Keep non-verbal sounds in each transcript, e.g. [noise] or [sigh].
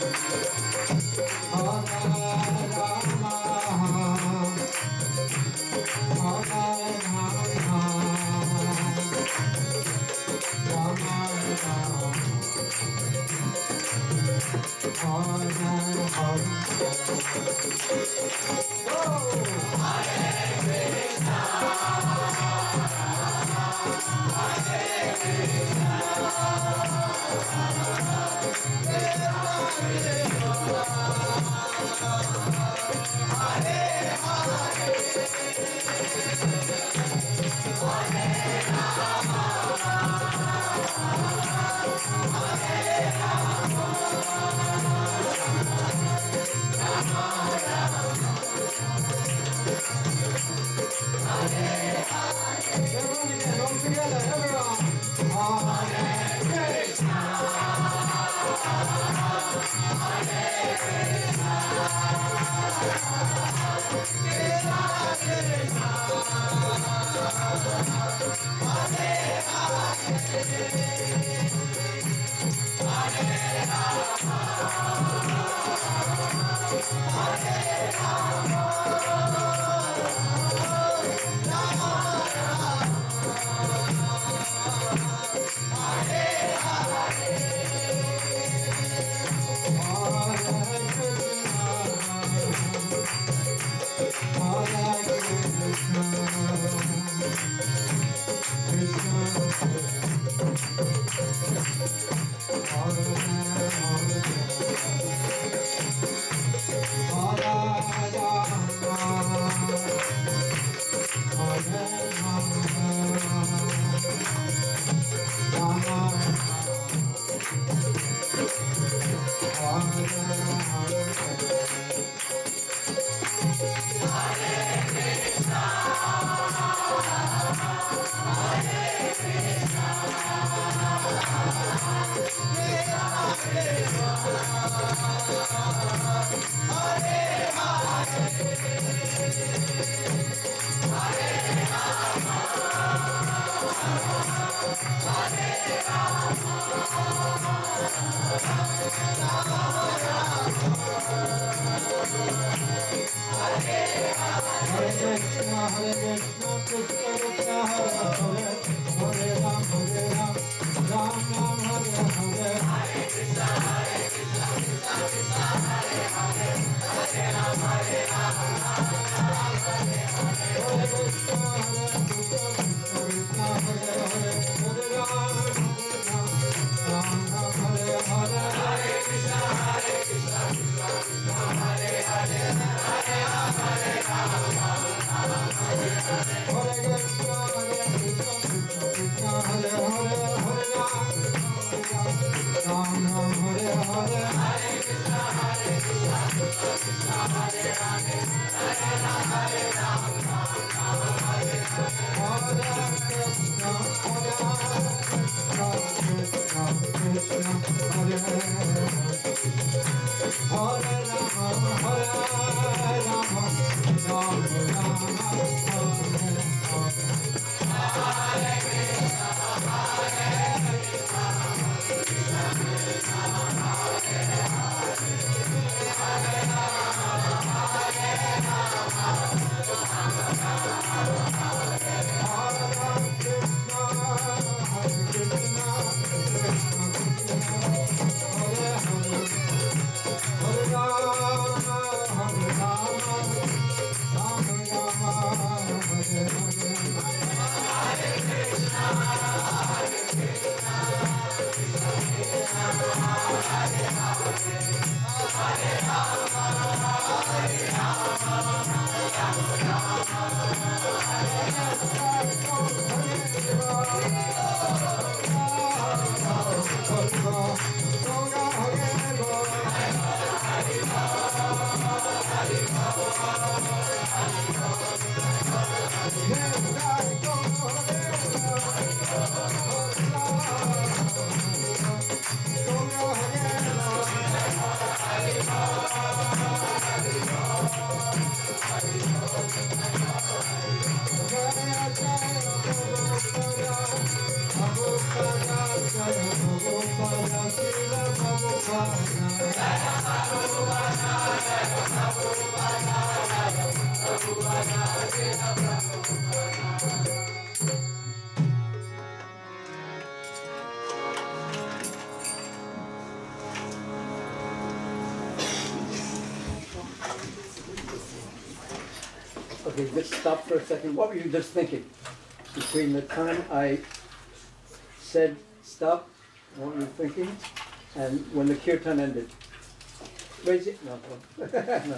Oh, Okay, just stop for a second. What were you just thinking? Between the time I said stop, what were you thinking? And when the kirtan ended? Raise it, no, [laughs] no,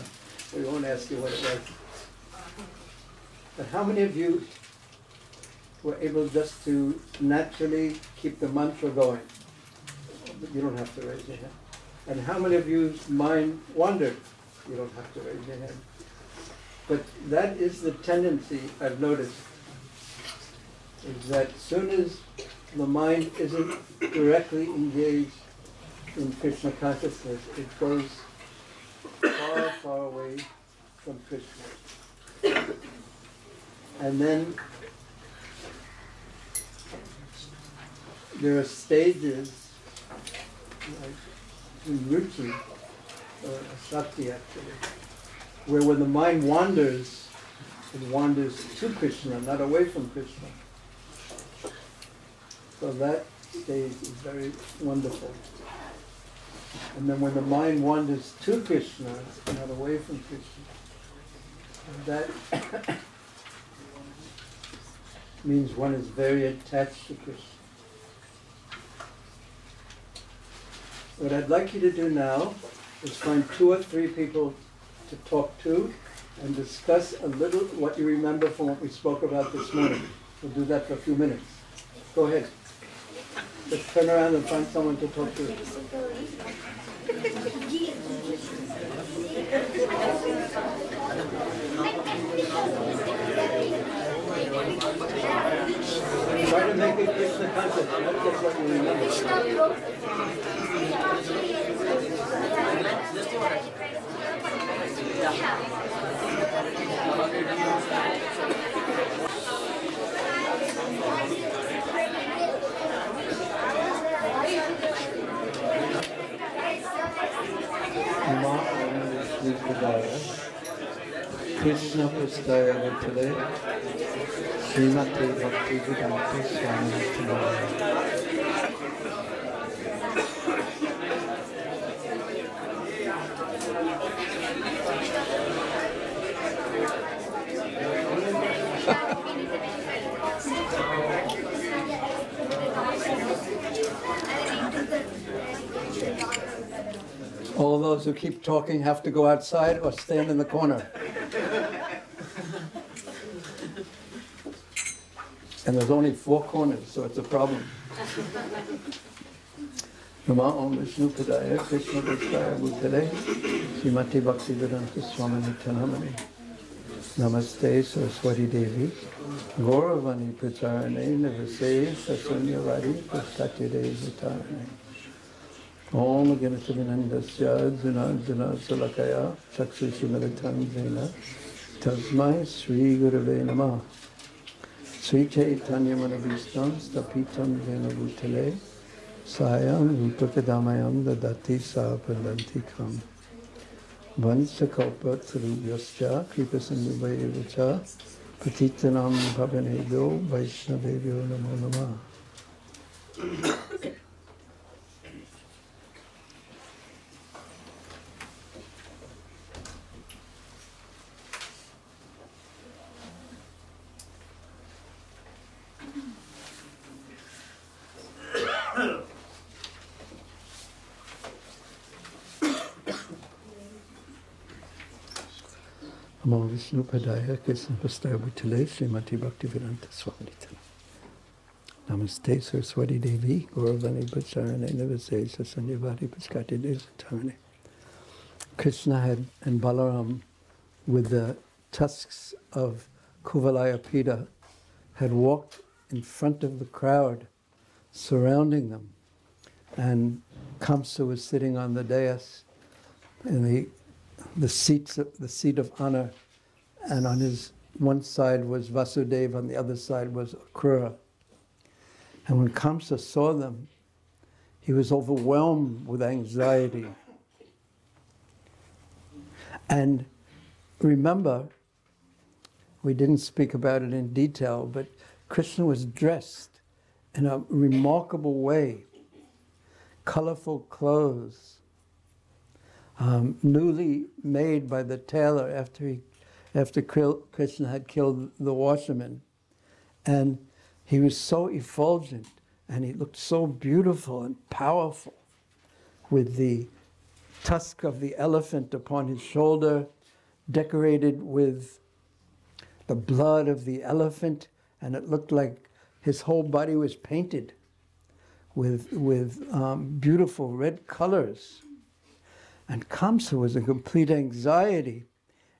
we won't ask you what it was. But how many of you were able just to naturally keep the mantra going? You don't have to raise your hand. And how many of you's mind wandered? You don't have to raise your hand. But that is the tendency I've noticed, is that soon as the mind isn't directly engaged in Krishna consciousness, it goes far, far away from Krishna. And then there are stages, like in Ruchi, uh, or Sati actually, where when the mind wanders, it wanders to Krishna, not away from Krishna. So that stage is very wonderful. And then when the mind wanders to Krishna, not away from Krishna, that [coughs] means one is very attached to Krishna. What I'd like you to do now is find two or three people to talk to and discuss a little what you remember from what we spoke about this morning. We'll do that for a few minutes. Go ahead. Just turn around and find someone to talk to. Try to make it just what you remember. Krishna Srimati Bhaktivedanta Swami. All those who keep talking have to go outside or stand in the corner. And there's only four corners, so it's a problem. Namo Om Vishnu Padaya Krishna Prasthaya Bhutale Srimati Bhaktivedanta Swami Nityanamani. Namaste Saraswati Devi. Gauravani Pracharane Navase Sasunyavadi Prasthati Devi Vitarane Om Ganatavinandasya Zunadjana Salakaya Chaksushi Militam Zena Tasmai Sri Gurave Namah Sri Chaitanya Manavistam Stapitam Venabhutale Sayam Rupakadamayam Dadati Sahapandanti Kham Vansakaupat Sarubhyascha Kripasandhuvayevacha Patitanam Bhavanego Vaishnavebhyo Namo Namah Namo Vishnu Padaya Krishna Pastaya Bhutale Srimati Bhaktivedanta Swami Namaste Saraswati Devi Gauravani Bacharane Navase Sasanyavadi Paskati Desatarane Krishna had and Balaram with the tusks of Kuvalayapida had walked in front of the crowd surrounding them. And Kamsa was sitting on the dais in the the seats of the seat of honor and on his one side was Vasudeva on the other side was Akrura. And when Kamsa saw them, he was overwhelmed with anxiety. And remember, we didn't speak about it in detail, but Krishna was dressed in a remarkable way. Colorful clothes, um, newly made by the tailor after he, after Krishna had killed the washerman, and he was so effulgent and he looked so beautiful and powerful, with the tusk of the elephant upon his shoulder, decorated with the blood of the elephant, and it looked like his whole body was painted with with um, beautiful red colors. And Kamsa was in complete anxiety.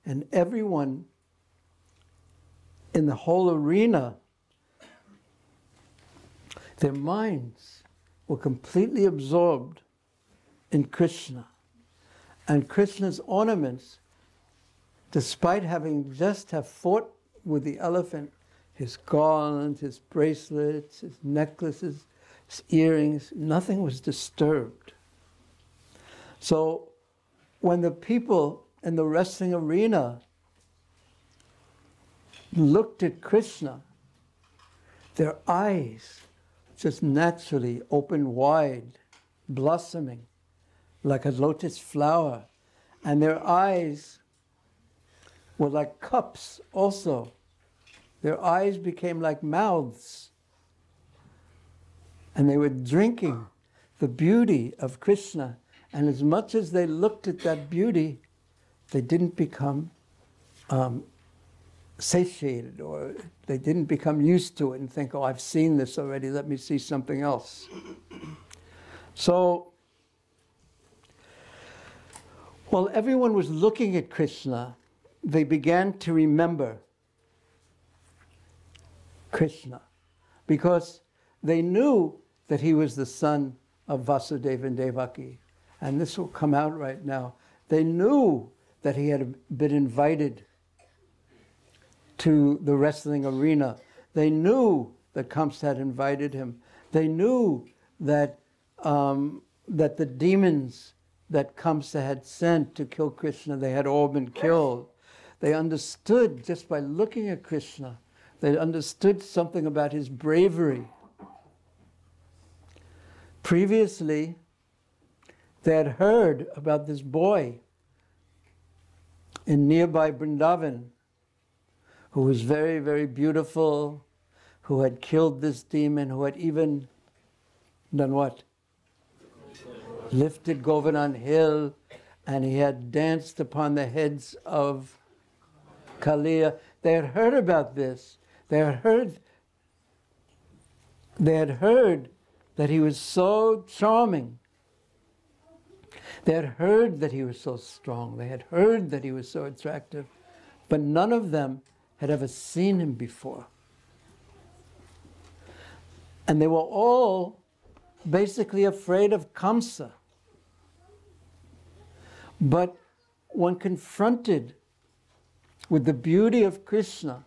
And everyone in the whole arena, their minds were completely absorbed in Krishna. And Krishna's ornaments, despite having just have fought with the elephant, his garland, his bracelets, his necklaces, his earrings, nothing was disturbed. So when the people in the wrestling arena looked at Krishna, their eyes just naturally opened wide, blossoming like a lotus flower, and their eyes were like cups also. Their eyes became like mouths, and they were drinking the beauty of Krishna and as much as they looked at that beauty, they didn't become um, satiated or they didn't become used to it and think, oh, I've seen this already, let me see something else. So, while everyone was looking at Krishna, they began to remember Krishna because they knew that he was the son of Vasudeva and Devaki and this will come out right now, they knew that he had been invited to the wrestling arena. They knew that Kamsa had invited him. They knew that, um, that the demons that Kamsa had sent to kill Krishna, they had all been killed. they understood just by looking at Krishna, they understood something about his bravery. Previously, they had heard about this boy in nearby Vrindavan who was very, very beautiful, who had killed this demon, who had even done what? Lifted Govardhan hill, and he had danced upon the heads of Kaliya. They had heard about this. They had heard. They had heard that he was so charming. They had heard that he was so strong. They had heard that he was so attractive. But none of them had ever seen him before. And they were all basically afraid of Kamsa. But when confronted with the beauty of Krishna,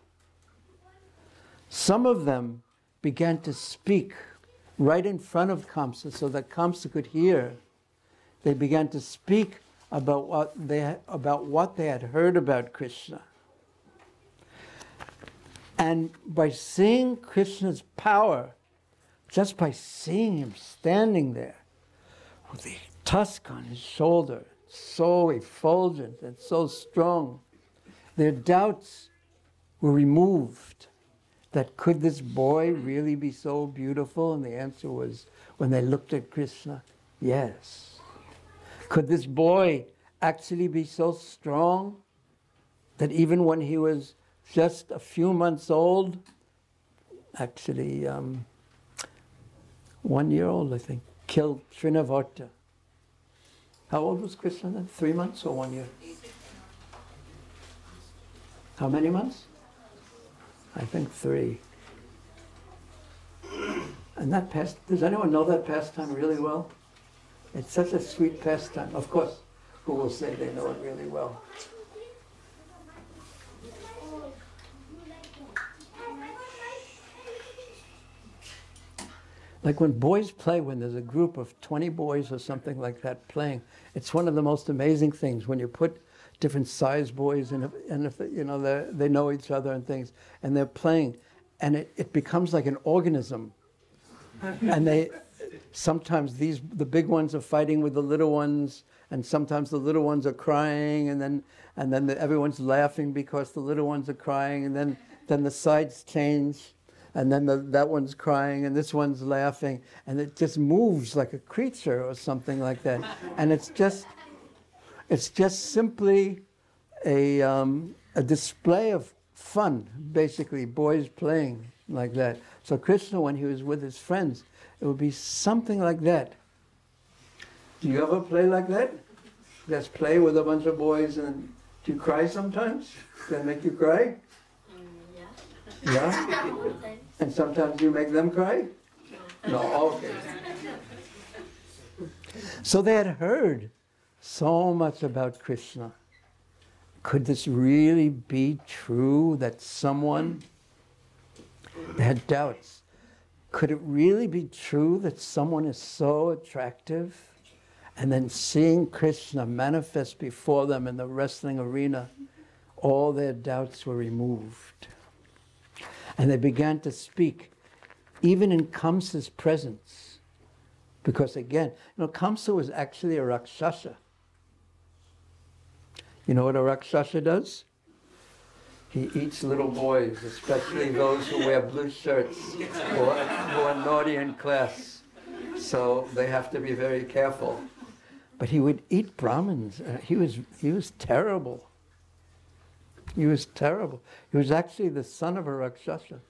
some of them began to speak right in front of Kamsa so that Kamsa could hear. They began to speak about what they, about what they had heard about Krishna. And by seeing Krishna's power, just by seeing him standing there with the tusk on his shoulder, so effulgent and so strong, their doubts were removed that could this boy really be so beautiful? And the answer was when they looked at Krishna, yes. Could this boy actually be so strong that even when he was just a few months old, actually um, one year old, I think, killed Trinavarta. How old was Krishna then? Three months or one year? How many months? I think three. And that past, does anyone know that pastime really well? It's such a sweet pastime. Of course, who will say they know it really well? Like when boys play, when there's a group of 20 boys or something like that playing, it's one of the most amazing things when you put different size boys and if, and if you know they know each other and things, and they're playing, and it, it becomes like an organism. and they sometimes these the big ones are fighting with the little ones, and sometimes the little ones are crying, and then and then the, everyone's laughing because the little ones are crying, and then then the sides change and then the, that one's crying and this one's laughing and it just moves like a creature or something like that. And it's just it's just simply a, um, a display of fun basically boys playing like that. So krishna when he was with his friends it would be something like that do you ever play like that just play with a bunch of boys and do you cry sometimes does that make you cry mm, yeah? [laughs] And sometimes you make them cry? No, okay. So they had heard so much about Krishna. Could this really be true that someone they had doubts? Could it really be true that someone is so attractive? And then seeing Krishna manifest before them in the wrestling arena, all their doubts were removed. And they began to speak, even in Kamsa's presence. Because again, you know, Kamsa was actually a Rakshasa. You know what a Rakshasa does? He eats little boys, especially those who wear blue shirts, are, who are naughty in class. So they have to be very careful. But he would eat Brahmins. Uh, he, was, he was terrible. He was terrible. He was actually the son of a Rakshasa.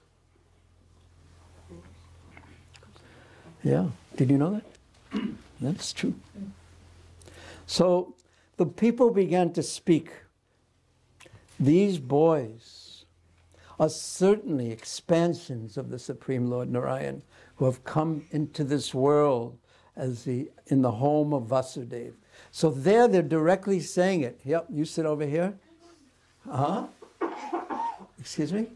Yeah, did you know that? That's true. So the people began to speak. These boys are certainly expansions of the Supreme Lord Narayan who have come into this world as the in the home of Vasudeva. So there they're directly saying it. Yep, you sit over here. Huh? Excuse me?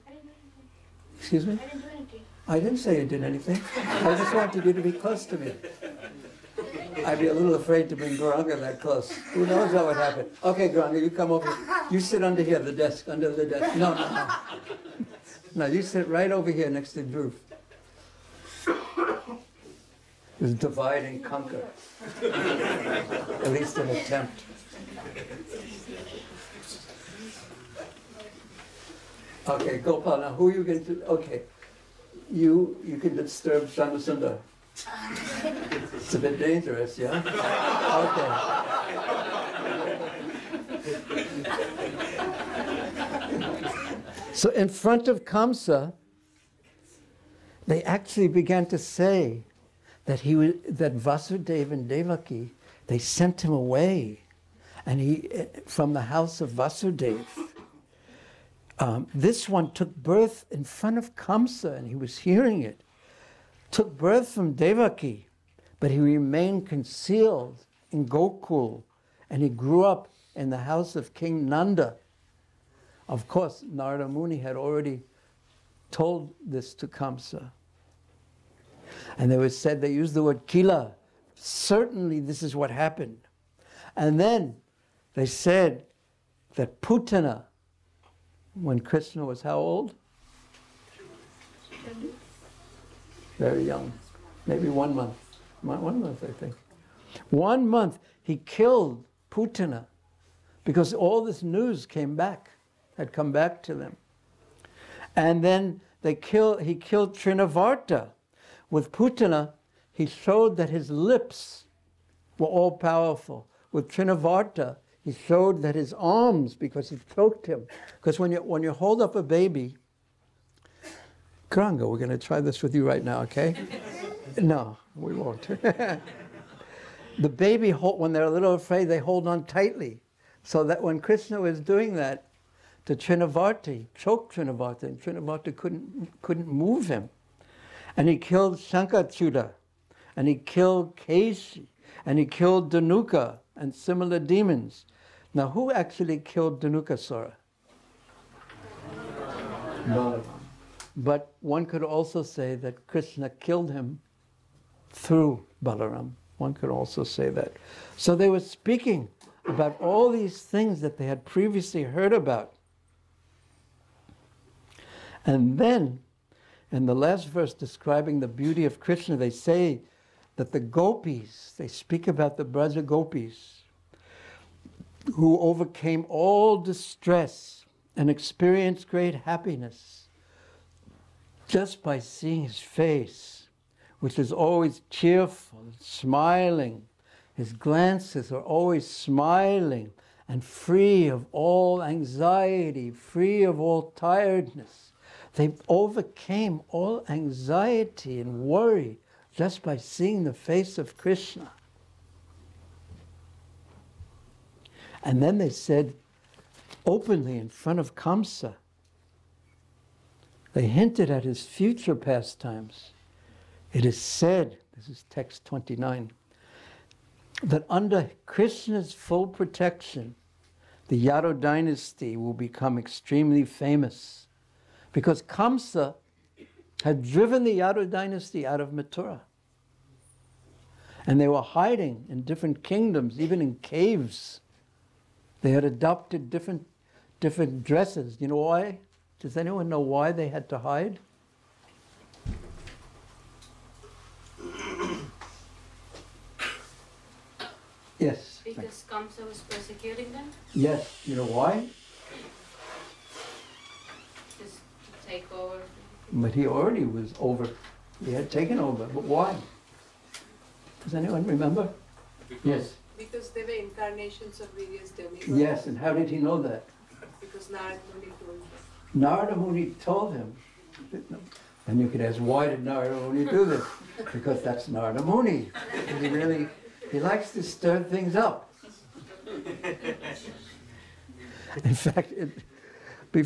Excuse me? I didn't do anything. I didn't say you did anything. I just wanted you to be close to me. I'd be a little afraid to bring Gauranga that close. Who knows what would happen? Okay, Gauranga, you come over. You sit under here, the desk, under the desk. No, no, no. No, you sit right over here next to Dhruv. Just divide and conquer. At least an attempt. Okay, Gopal, now who are you going to, okay. You, you can disturb Shyamasundar. It's a bit dangerous, yeah? Okay. So in front of Kamsa, they actually began to say that he was, that Vasudeva and Devaki, they sent him away, and he from the house of Vasudeva. Um, this one took birth in front of Kamsa, and he was hearing it. Took birth from Devaki, but he remained concealed in Gokul, and he grew up in the house of King Nanda. Of course, Narada Muni had already told this to Kamsa. And they was said, they used the word kila. Certainly this is what happened. And then they said that Putana, when Krishna was how old? Very young, maybe one month. One month, I think. One month, he killed Putana because all this news came back, had come back to them. And then they kill, he killed Trinavarta. With Putana, he showed that his lips were all powerful. With Trinavarta, he showed that his arms, because he choked him. Because when you, when you hold up a baby, Gauranga, we're going to try this with you right now, okay? no, we won't. [laughs] the baby, hold, when they're a little afraid, they hold on tightly. So that when Krishna was doing that to Trinavarti, choked Trinavarti, and Trinavarti couldn't, couldn't move him. And he killed Shankachuda, and he killed Keshi, and he killed Dhenuka, and similar demons. Now, who actually killed Dhenukasura? No. But one could also say that Krishna killed him through Balaram. One could also say that. So they were speaking about all these things that they had previously heard about. And then, in the last verse describing the beauty of Krishna, they say that the gopis, they speak about the Braja gopis, who overcame all distress and experienced great happiness just by seeing his face, which is always cheerful, and smiling. His glances are always smiling and free of all anxiety, free of all tiredness. They overcame all anxiety and worry just by seeing the face of Krishna. And then they said openly in front of Kamsa, they hinted at his future pastimes. It is said, this is text 29, that under Krishna's full protection, the Yadu dynasty will become extremely famous because Kamsa had driven the Yadu dynasty out of Mathura. And they were hiding in different kingdoms, even in caves. They had adopted different, different dresses. You know why? Does anyone know why they had to hide? [coughs] Yes. Because Kamsa was persecuting them? Yes. You know why? Just to take over. But he already was over. He had taken over. But why? Does anyone remember? Because yes. Because they were incarnations of various demigods. Yes, and how did he know that? Because Narada Muni told him. Narada Muni told him. And you could ask, why did Narada Muni do this? Because that's Narada Muni. He really, he likes to stir things up. In fact, it,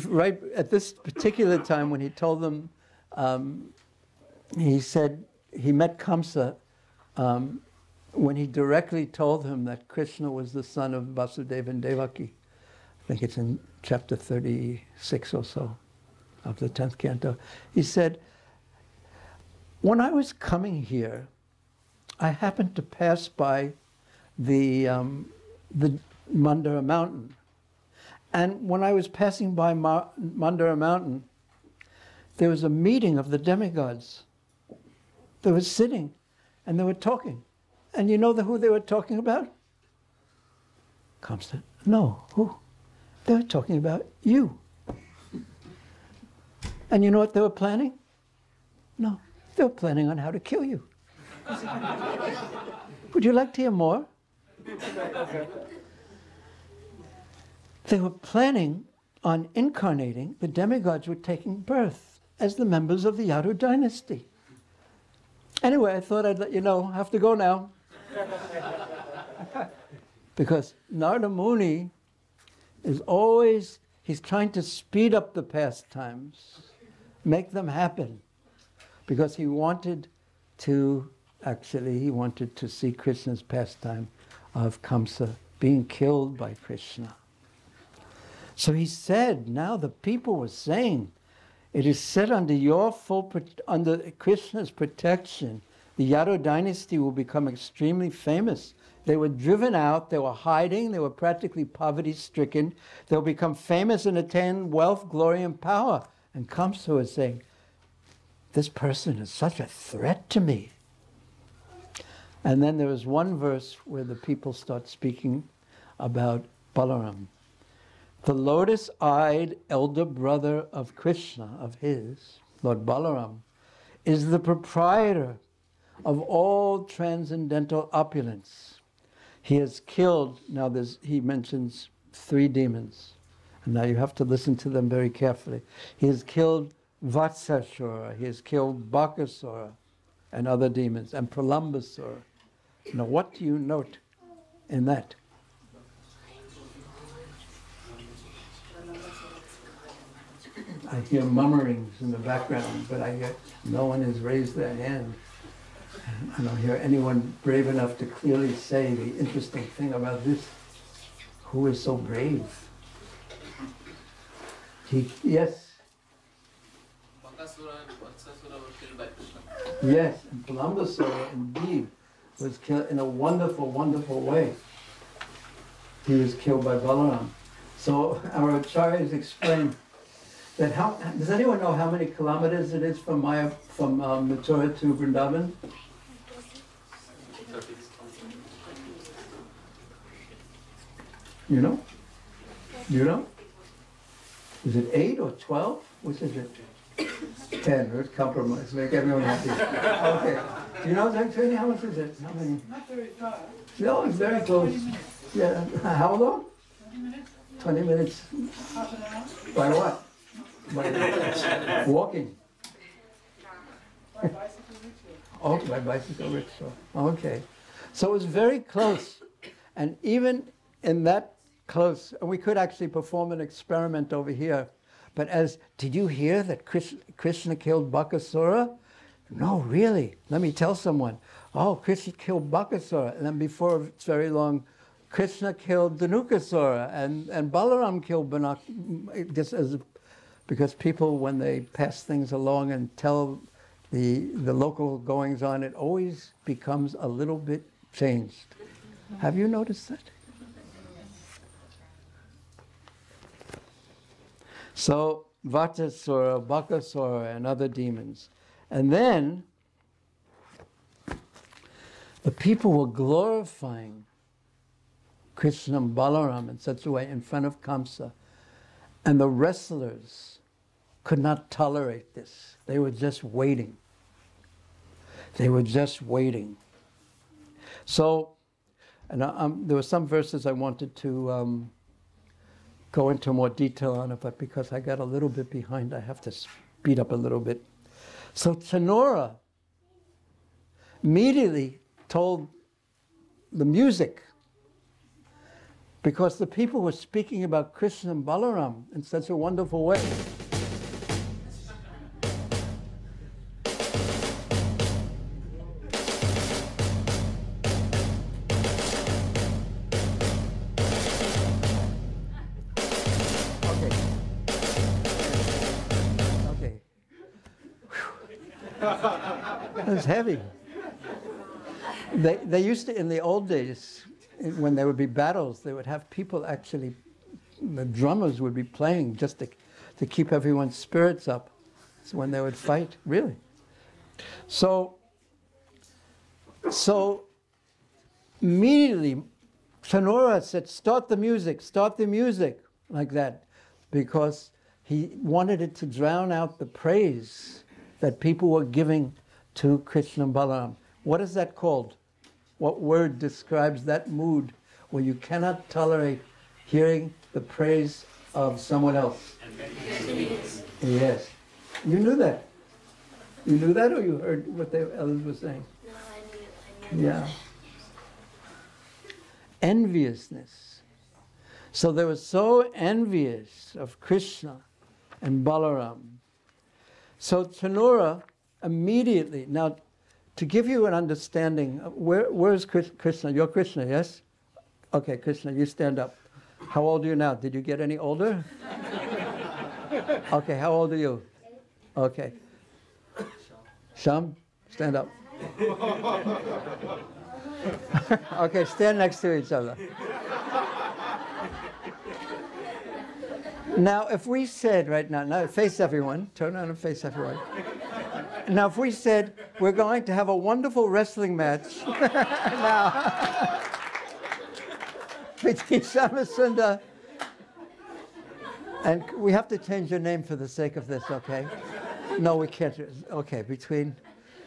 right at this particular time when he told them, um, he said he met Kamsa um, when he directly told him that Krishna was the son of Vasudeva and Devaki. I think it's in chapter 36 or so of the 10th canto. He said, When I was coming here, I happened to pass by the, um, the Mandara mountain. And when I was passing by Ma- Mandara mountain, there was a meeting of the demigods. They were sitting and they were talking. And you know the, who they were talking about? Kamsa. No, who? They were talking about you. And you know what they were planning? No, they were planning on how to kill you. [laughs] Would you like to hear more? They were planning on incarnating, the demigods were taking birth as the members of the Yadu dynasty. Anyway, I thought I'd let you know. I have to go now. [laughs] because Narada Muni is always, he's trying to speed up the pastimes, make them happen. Because he wanted to, actually, he wanted to see Krishna's pastime of Kamsa being killed by Krishna. So he said, now the people were saying, it is said under your full, under Krishna's protection, the Yadu dynasty will become extremely famous. They were driven out, they were hiding, they were practically poverty stricken. They'll become famous and attain wealth, glory, and power. And Kamsa was saying, This person is such a threat to me. And then there was one verse where the people start speaking about Balaram the lotus eyed elder brother of Krishna, of his, Lord Balaram, is the proprietor of all transcendental opulence. He has killed, now there's, he mentions three demons. And now you have to listen to them very carefully. He has killed Vatsasura, he has killed Bakasura and other demons, and Pralambasura. Now, what do you note in that? I hear murmurings in the background, but I get no one has raised their hand. I don't hear anyone brave enough to clearly say the interesting thing about this. Who is so brave? He, yes. Yes, and Pralambasura indeed was killed in a wonderful, wonderful way. He was killed by Balaram. So our acharyas explain that how, does anyone know how many kilometers it is from Maya, from um, Mathura to Vrindavan? You know? You know? Is it eight or twelve? Which is it? Ten, let's compromise, make everyone happy. Okay. Do you know, Zach, how much is it? How many? Not very far. No, it's very close. Yeah, how long? Twenty minutes, Twenty minutes. half an hour, By what? By walking. by bicycle rickshaw. Oh, by bicycle rickshaw. Okay. So it was very close. And even in that close, And we could actually perform an experiment over here. But as, did you hear that Krish- Krishna killed Bakasura? No, really. Let me tell someone. Oh, Krishna killed Bakasura. And then before it's very long, Krishna killed Dhenukasura and, and Balaram killed Banak, just as, because people, when they pass things along and tell the, the local goings on, it always becomes a little bit changed. Have you noticed that? So, Vatsasura, Bakasura, and other demons. And then the people were glorifying Krishna and Balaram in such a way in front of Kamsa. And the wrestlers could not tolerate this. They were just waiting. They were just waiting. So, and I- um, there were some verses I wanted to um, go into more detail on it, but because I got a little bit behind, I have to speed up a little bit. So Chanura immediately told the music, because the people were speaking about Krishna and Balaram in such a wonderful way. Was heavy. They, they used to, in the old days, when there would be battles, they would have people actually, the drummers would be playing just to, to keep everyone's spirits up so when they would fight, really. So, so immediately, Chanura said, start the music, start the music, like that, because he wanted it to drown out the praise that people were giving to Krishna and Balaram. What is that called? What word describes that mood where you cannot tolerate hearing the praise of someone else? Yes. You knew that. You knew that or you heard what the others were saying? No, I knew, I knew. Yeah. Enviousness. So they were so envious of Krishna and Balaram. So Chanura immediately, now to give you an understanding, uh, where, where's Kris- Krishna? You're Krishna, yes? Okay, Krishna, you stand up. How old are you now? Did you get any older? [laughs] Okay, how old are you? Okay. Sham, stand up. [laughs] okay, stand next to each other. Now, if we said right now, now face everyone, turn around and face everyone. Now, if we said we're going to have a wonderful wrestling match [laughs] now between Shyamasundar and we have to change your name for the sake of this, okay? No, we can't. Okay, between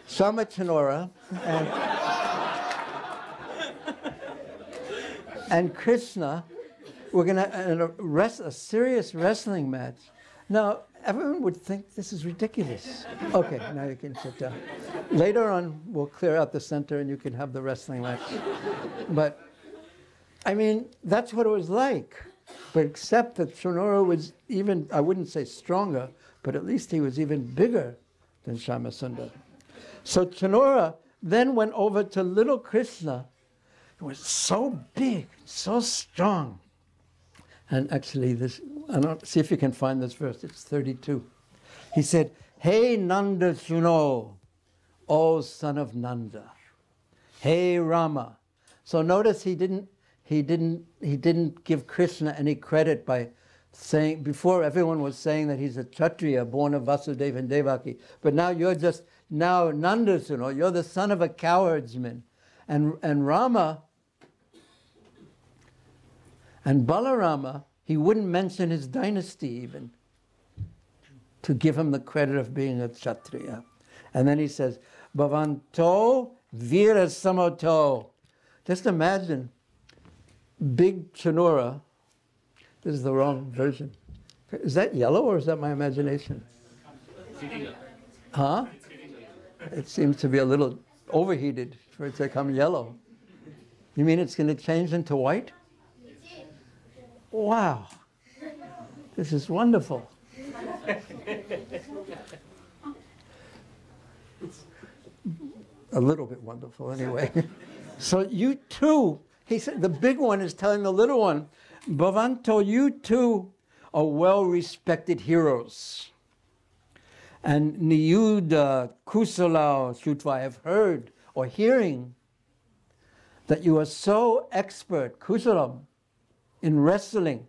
Shama Chanura and, and Krishna, we're going to rest a serious wrestling match. Now, everyone would think this is ridiculous. Okay, now you can sit down. Later on, we'll clear out the center and you can have the wrestling match. But, I mean, that's what it was like. But except that Chanura was even, I wouldn't say stronger, but at least he was even bigger than Shyamasundar. So Chanura then went over to little Krishna, who was so big, so strong. And actually, this, I don't see if you can find this verse, it's 32. He said, Hey Nanda Suno, O son of Nanda. Hey Rama. So notice he didn't he didn't he didn't give Krishna any credit by saying before everyone was saying that he's a Kshatriya born of Vasudeva and Devaki. But now you're just now Nandasuna, you're the son of a cowardsman. And and Rama and Balarama, he wouldn't mention his dynasty even to give him the credit of being a Kshatriya. And then he says, Bhavanto Vira Samoto. Just imagine big Chanura. This is the wrong version. Is that yellow or is that my imagination? Huh? It seems to be a little overheated for it to come yellow. You mean it's going to change into white? Wow. This is wonderful. a little bit wonderful, anyway. so you too he said, the big one is telling the little one, Bhavanto, you too are well respected heroes. And Niyuda, Kusala, Shutva, I have heard or hearing that you are so expert, Kusalam, in wrestling,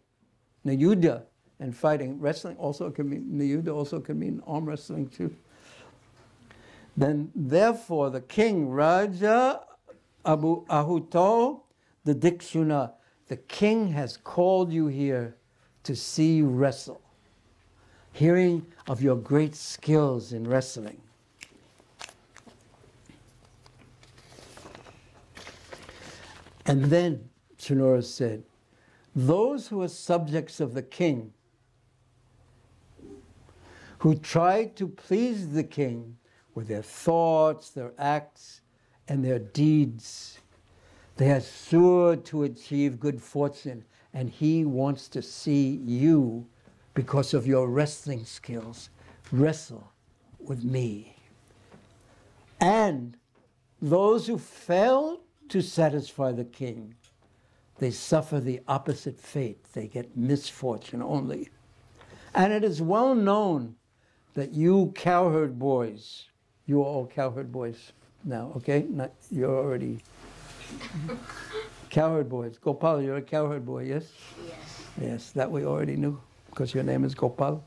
Niyuda, and fighting. Wrestling also can mean, Niyuda also can mean arm wrestling too. Then, therefore, the king, Raja Abu Ahuto, the Dikshuna, the king has called you here to see you wrestle, hearing of your great skills in wrestling. And then Chanura said, Those who are subjects of the king, who try to please the king with their thoughts, their acts, and their deeds, they are sure to achieve good fortune, and He wants to see you, because of your wrestling skills, wrestle with me. And those who fail to satisfy the king, they suffer the opposite fate. They get misfortune only. And it is well known that you cowherd boys, you are all cowherd boys, now, okay? Not, you're already cowherd boys. Gopal, you're a cowherd boy, yes? Yes. Yes, that we already knew because your name is Gopal.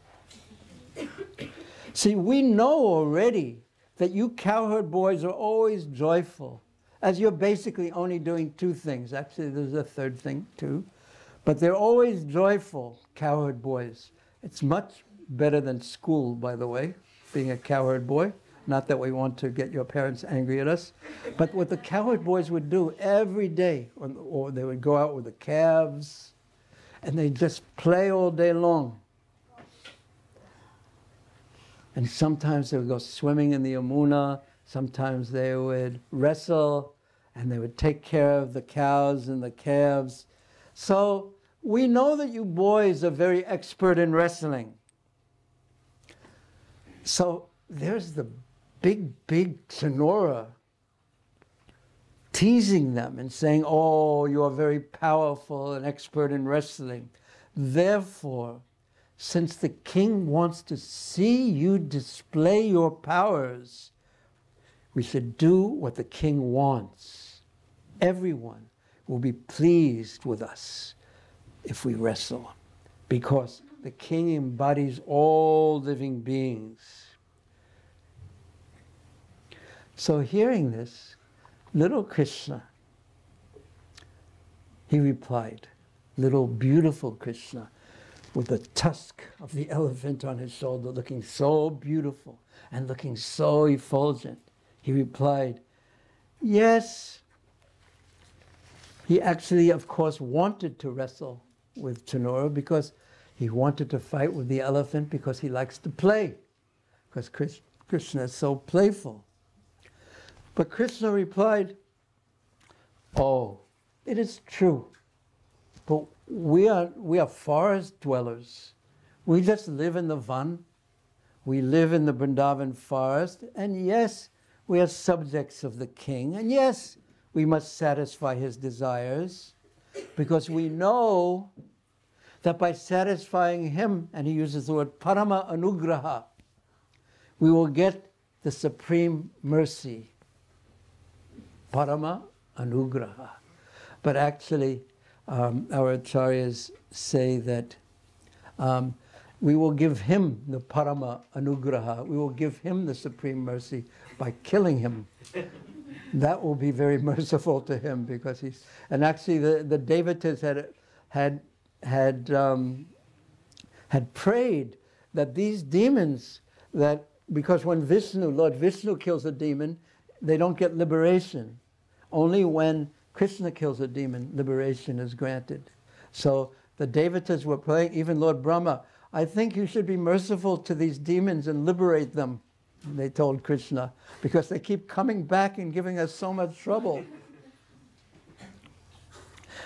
See, we know already that you cowherd boys are always joyful, as you're basically only doing two things. Actually, there's a third thing too. But they're always joyful, cowherd boys. It's much better than school, by the way, being a cowherd boy. Not that we want to get your parents angry at us. But what the cowherd boys would do every day, or, they would go out with the calves, and they just play all day long. And sometimes they would go swimming in the Yamuna, sometimes they would wrestle, and they would take care of the cows and the calves. So we know that you boys are very expert in wrestling. So there's the big, big Chanura teasing them and saying, Oh, you are very powerful and expert in wrestling. Therefore, since the king wants to see you display your powers, we should do what the king wants. Everyone will be pleased with us if we wrestle, because the king embodies all living beings. So, hearing this, little Krishna, he replied, little beautiful Krishna, with the tusk of the [laughs] elephant on his shoulder, looking so beautiful and looking so effulgent, he replied, Yes. He actually, of course, wanted to wrestle with Chanura because he wanted to fight with the elephant because he likes to play, because Krishna is so playful. But Krishna replied, Oh, it is true. But we are, we are forest dwellers. We just live in the Van. We live in the Vrindavan forest. And yes, we are subjects of the king. And yes, we must satisfy his desires because we know that by satisfying him, and he uses the word parama anugraha, we will get the supreme mercy. Parama anugraha. But actually, um, our acharyas say that um, we will give him the parama anugraha, we will give him the supreme mercy by killing him. that will be very [laughs] merciful to him because he's. And actually, the, the Devatas had, had, had, um, had prayed that these demons, that because when Vishnu, Lord Vishnu kills a demon, they don't get liberation. Only when Krishna kills a demon, liberation is granted. So the Devatas were praying, even Lord Brahma, I think you should be merciful to these demons and liberate them, they told Krishna, because they keep coming back and giving us so much trouble.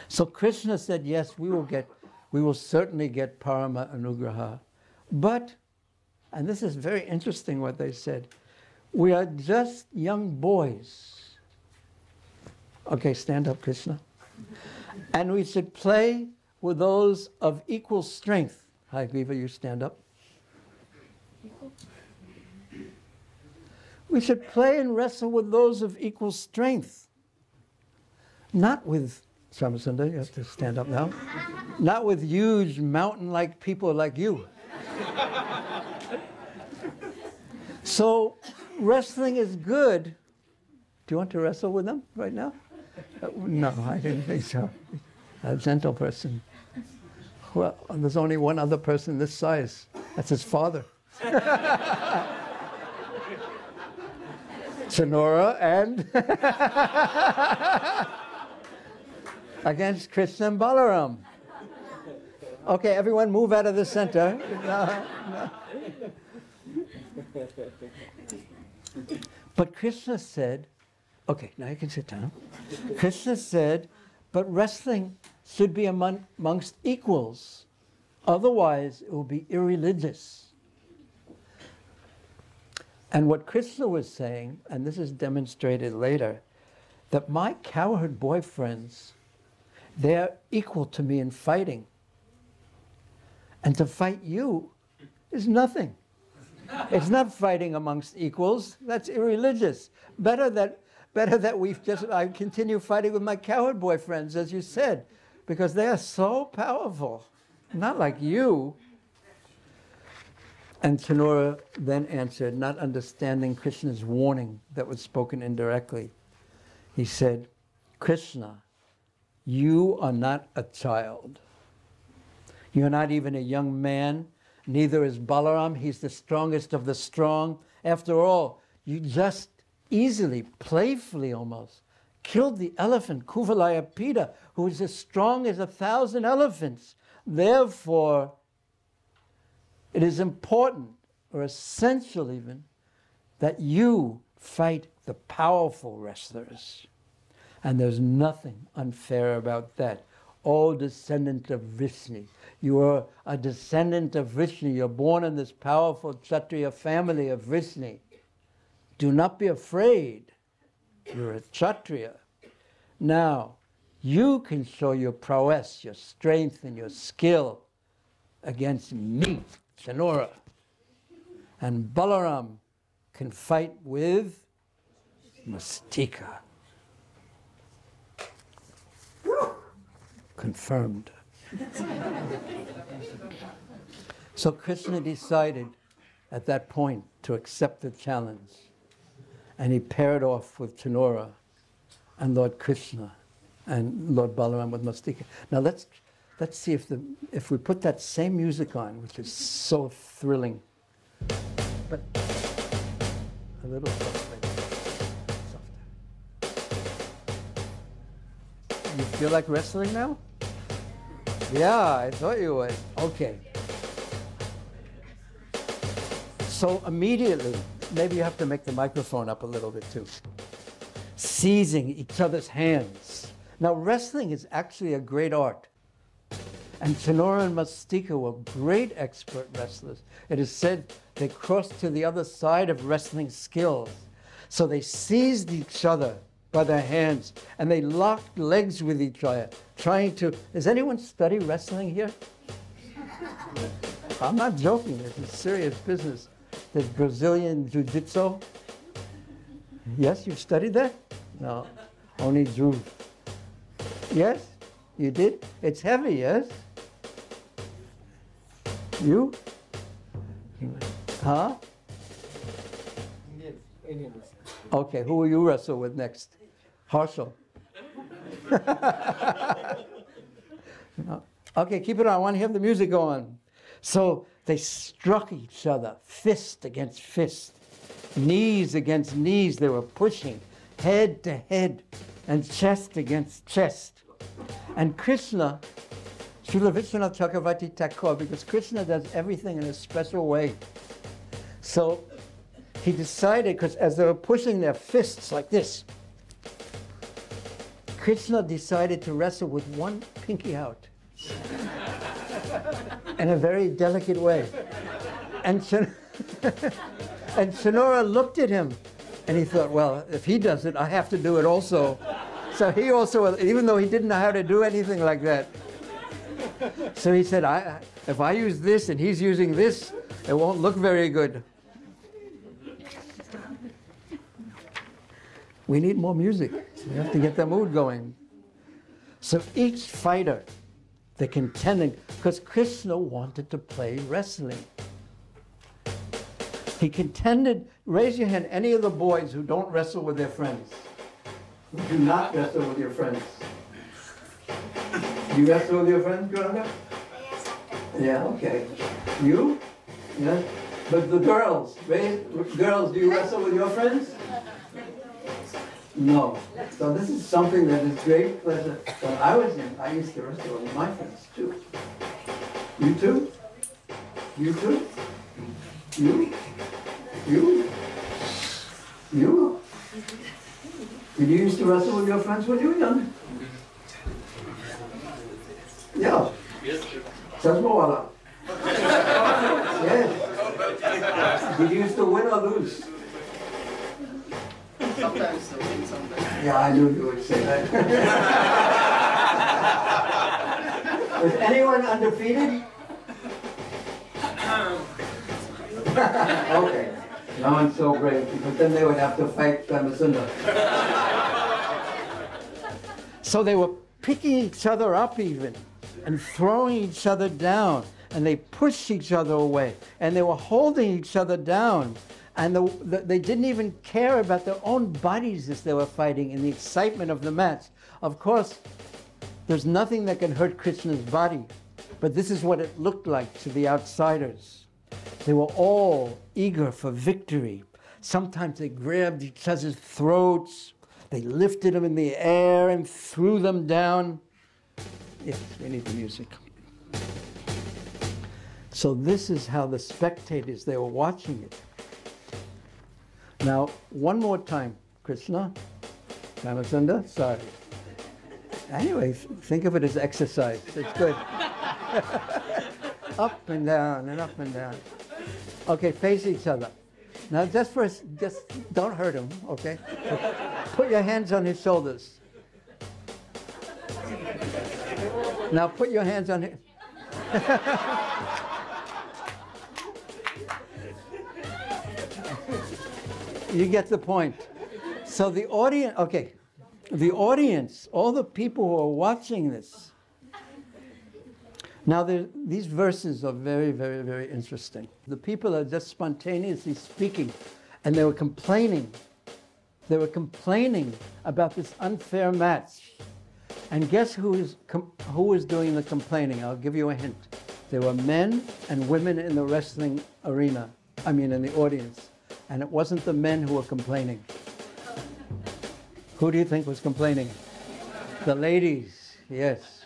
so Krishna said, yes, we will get, we will certainly get Parama Anugraha. But, and this is very interesting what they said, we are just young boys Okay, stand up, Krishna. And we should play with those of equal strength. Hi, Viva, you stand up. We should play and wrestle with those of equal strength. Not with, Shyamasundar, you have to stand up now. Not with huge mountain like people like you. so, wrestling is good. Do you want to wrestle with them right now? Uh, no, I didn't think so. A gentle person. Well, there's only one other person this size. That's his father. [laughs] Chanura and [laughs] against Krishna and Balaram. Okay, everyone move out of the center. No, [laughs] no. But Krishna said, Okay, now you can sit down. Krishna said, but wrestling should be among, amongst equals. Otherwise, it will be irreligious. And what Krishna was saying, and this is demonstrated later, that my cowherd boyfriends, they're equal to me in fighting. And to fight you is nothing. It's not fighting amongst equals. That's irreligious. Better that better that we just I continue fighting with my coward boyfriends, as you said, because they are so powerful. Not like you. And Chanura then answered, not understanding Krishna's warning that was spoken indirectly. He said, Krishna, you are not a child. You're not even a young man. Neither is Balaram. He's the strongest of the strong. After all, you just easily, playfully almost, killed the elephant Kuvalayapida, who is as strong as a thousand elephants. Therefore, it is important, or essential even, that you fight the powerful wrestlers. And there's nothing unfair about that. All descendant of Vishnu, you are a descendant of Vishnu. You're born in this powerful Kshatriya family of Vishnu. Do not be afraid. You're a Kshatriya. Now, you can show your prowess, your strength, and your skill against me, Chanura. And Balaram can fight with Mushtika. Confirmed. [laughs] so Krishna decided at that point to accept the challenge. And he paired off with Chanura and Lord Krishna and Lord Balaram with Mushtika. Now let's, let's see if, the, if we put that same music on, which is so thrilling, but a little softer. Softer. You feel like wrestling now? Yeah, I thought you would. Okay. So immediately, maybe you have to make the microphone up a little bit too. Seizing each other's hands. Now, wrestling is actually a great art. And Chanura and Mushtika were great expert wrestlers. It is said they crossed to the other side of wrestling skills. So they seized each other by their hands and they locked legs with each other, trying to. Does anyone study wrestling here? [laughs] I'm not joking, this is serious business. There's Brazilian Jiu Jitsu. Yes, you've studied that? No, only Jews. Yes, you did? It's heavy, yes? You? Huh? Indian, Indian. Okay, who will you wrestle with next? Harshal. No. [laughs] Okay, keep it on. I want to hear the music going. So they struck each other, fist against fist, knees against knees. They were pushing head to head and chest against chest. And Krishna, Srila Vishwanath Chakravarti Thakur, because Krishna does everything in a special way. So he decided, because as they were pushing their fists like this, Krishna decided to wrestle with one pinky out [laughs] in a very delicate way. And, [laughs] and Chanura looked at him and he thought, well, if he does it, I have to do it also. So he also, even though he didn't know how to do anything like that, so he said, I, if I use this and he's using this, it won't look very good. We need more music. We have to get the mood going. So each fighter, they contended, because Krishna wanted to play wrestling. He contended, raise your hand, any of the boys who don't wrestle with their friends. Do not wrestle with your friends. You wrestle with your friends, Granga? Yeah, okay. You? Yeah. But the girls, raise, girls, do you wrestle with your friends? No. So this is something that is great pleasure. When I was in, I used to wrestle with my friends too. You too? You too? You? You? You? Did you used to wrestle with your friends when you were young? Yeah. Chasmawala. yes. Did you used to win or lose? Sometimes the win, sometimes. Yeah, I knew you would say that. [laughs] Was anyone undefeated? Um. Okay, now I'm so brave, because then they would have to fight Kamasunda. So they were picking each other up even, and throwing each other down, and they pushed each other away, and they were holding each other down. And the, the, they didn't even care about their own bodies as they were fighting in the excitement of the match. Of course, there's nothing that can hurt Krishna's body, but this is what it looked like to the outsiders. They were all eager for victory. Sometimes they grabbed each other's throats, they lifted them in the air and threw them down. Yes, we need the music. So this is how the spectators, they were watching it. Now, one more time, Krishna, Ramasunda, sorry. Anyway, think of it as exercise. It's good. [laughs] up and down and up and down. Okay, face each other. Now, just for us, just don't hurt him, okay? [laughs] Put your hands on his shoulders. Now, put your hands on his. [laughs] you get the point. So the audience, okay, the audience, all the people who are watching this. Now, these verses are very, very, very interesting. The people are just spontaneously speaking, and they were complaining. They were complaining about this unfair match. And guess who is, who was doing the complaining? I'll give you a hint. There were men and women in the wrestling arena, I mean, in the audience. And it wasn't the men who were complaining. Who do you think was complaining? The ladies, yes.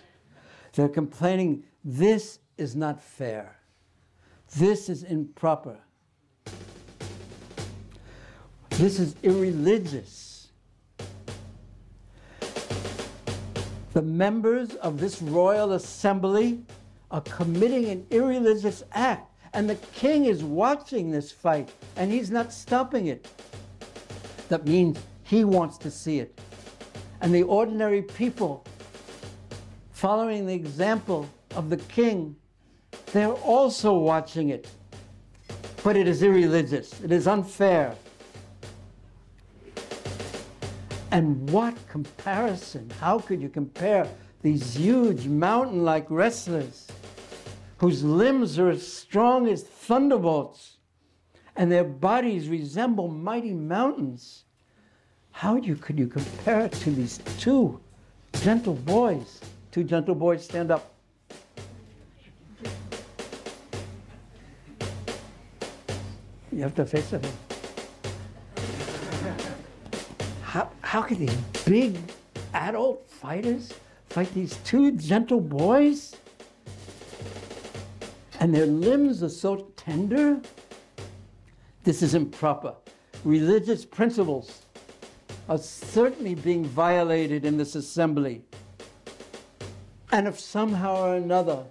They're complaining, this is not fair. This is improper. This is irreligious. The members of this royal assembly are committing an irreligious act, and the king is watching this fight, and he's not stopping it. That means he wants to see it. And the ordinary people, following the example of the king, they're also watching it. But it is irreligious, it is unfair. And what comparison? How could you compare these huge mountain like wrestlers whose limbs are as strong as thunderbolts and their bodies resemble mighty mountains? How you, could you compare it to these two gentle boys? Two gentle boys stand up. You have to face it. How can these big adult fighters fight these two gentle boys? And their limbs are so tender? This is improper. Religious principles are certainly being violated in this assembly. And if somehow or another,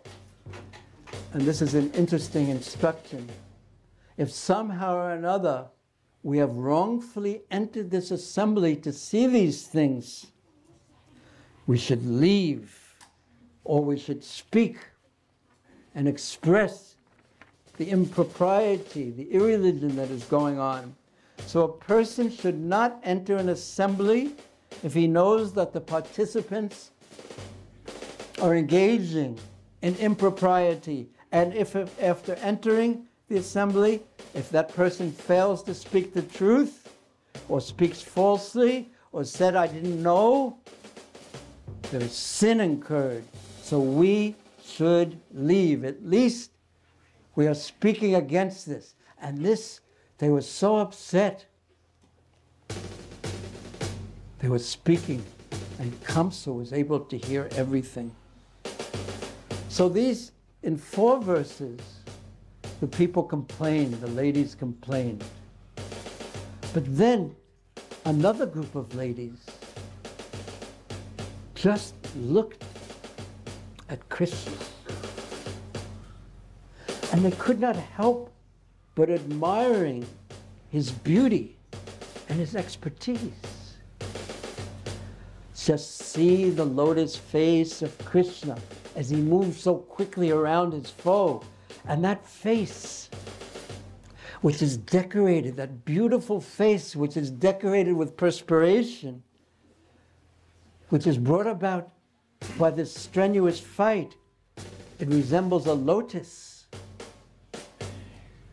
and this is an interesting instruction, if somehow or another we have wrongfully entered this assembly to see these things, we should leave or we should speak and express the impropriety, the irreligion that is going on. So a person should not enter an assembly if he knows that the participants are engaging in impropriety. And if after entering the assembly, if that person fails to speak the truth, or speaks falsely, or said, I didn't know, there is sin incurred. So we should leave. At least we are speaking against this. And this, they were so upset. They were speaking, and Kamsa was able to hear everything. So these, in four verses, the people complained, the ladies complained. But then another group of ladies just looked at Krishna. And they could not help but admiring his beauty and his expertise. Just see the lotus face of Krishna as he moves so quickly around his foe. And that face which is decorated, that beautiful face which is decorated with perspiration, which is brought about by this strenuous fight. It resembles a lotus,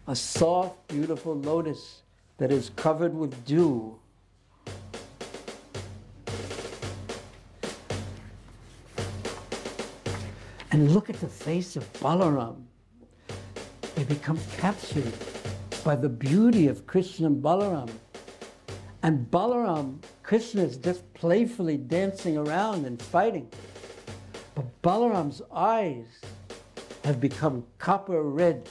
a soft, beautiful lotus that is covered with dew. And look at the face of Balaram. They become captured by the beauty of Krishna and Balaram. And Balaram, Krishna is just playfully dancing around and fighting. But Balaram's eyes have become copper red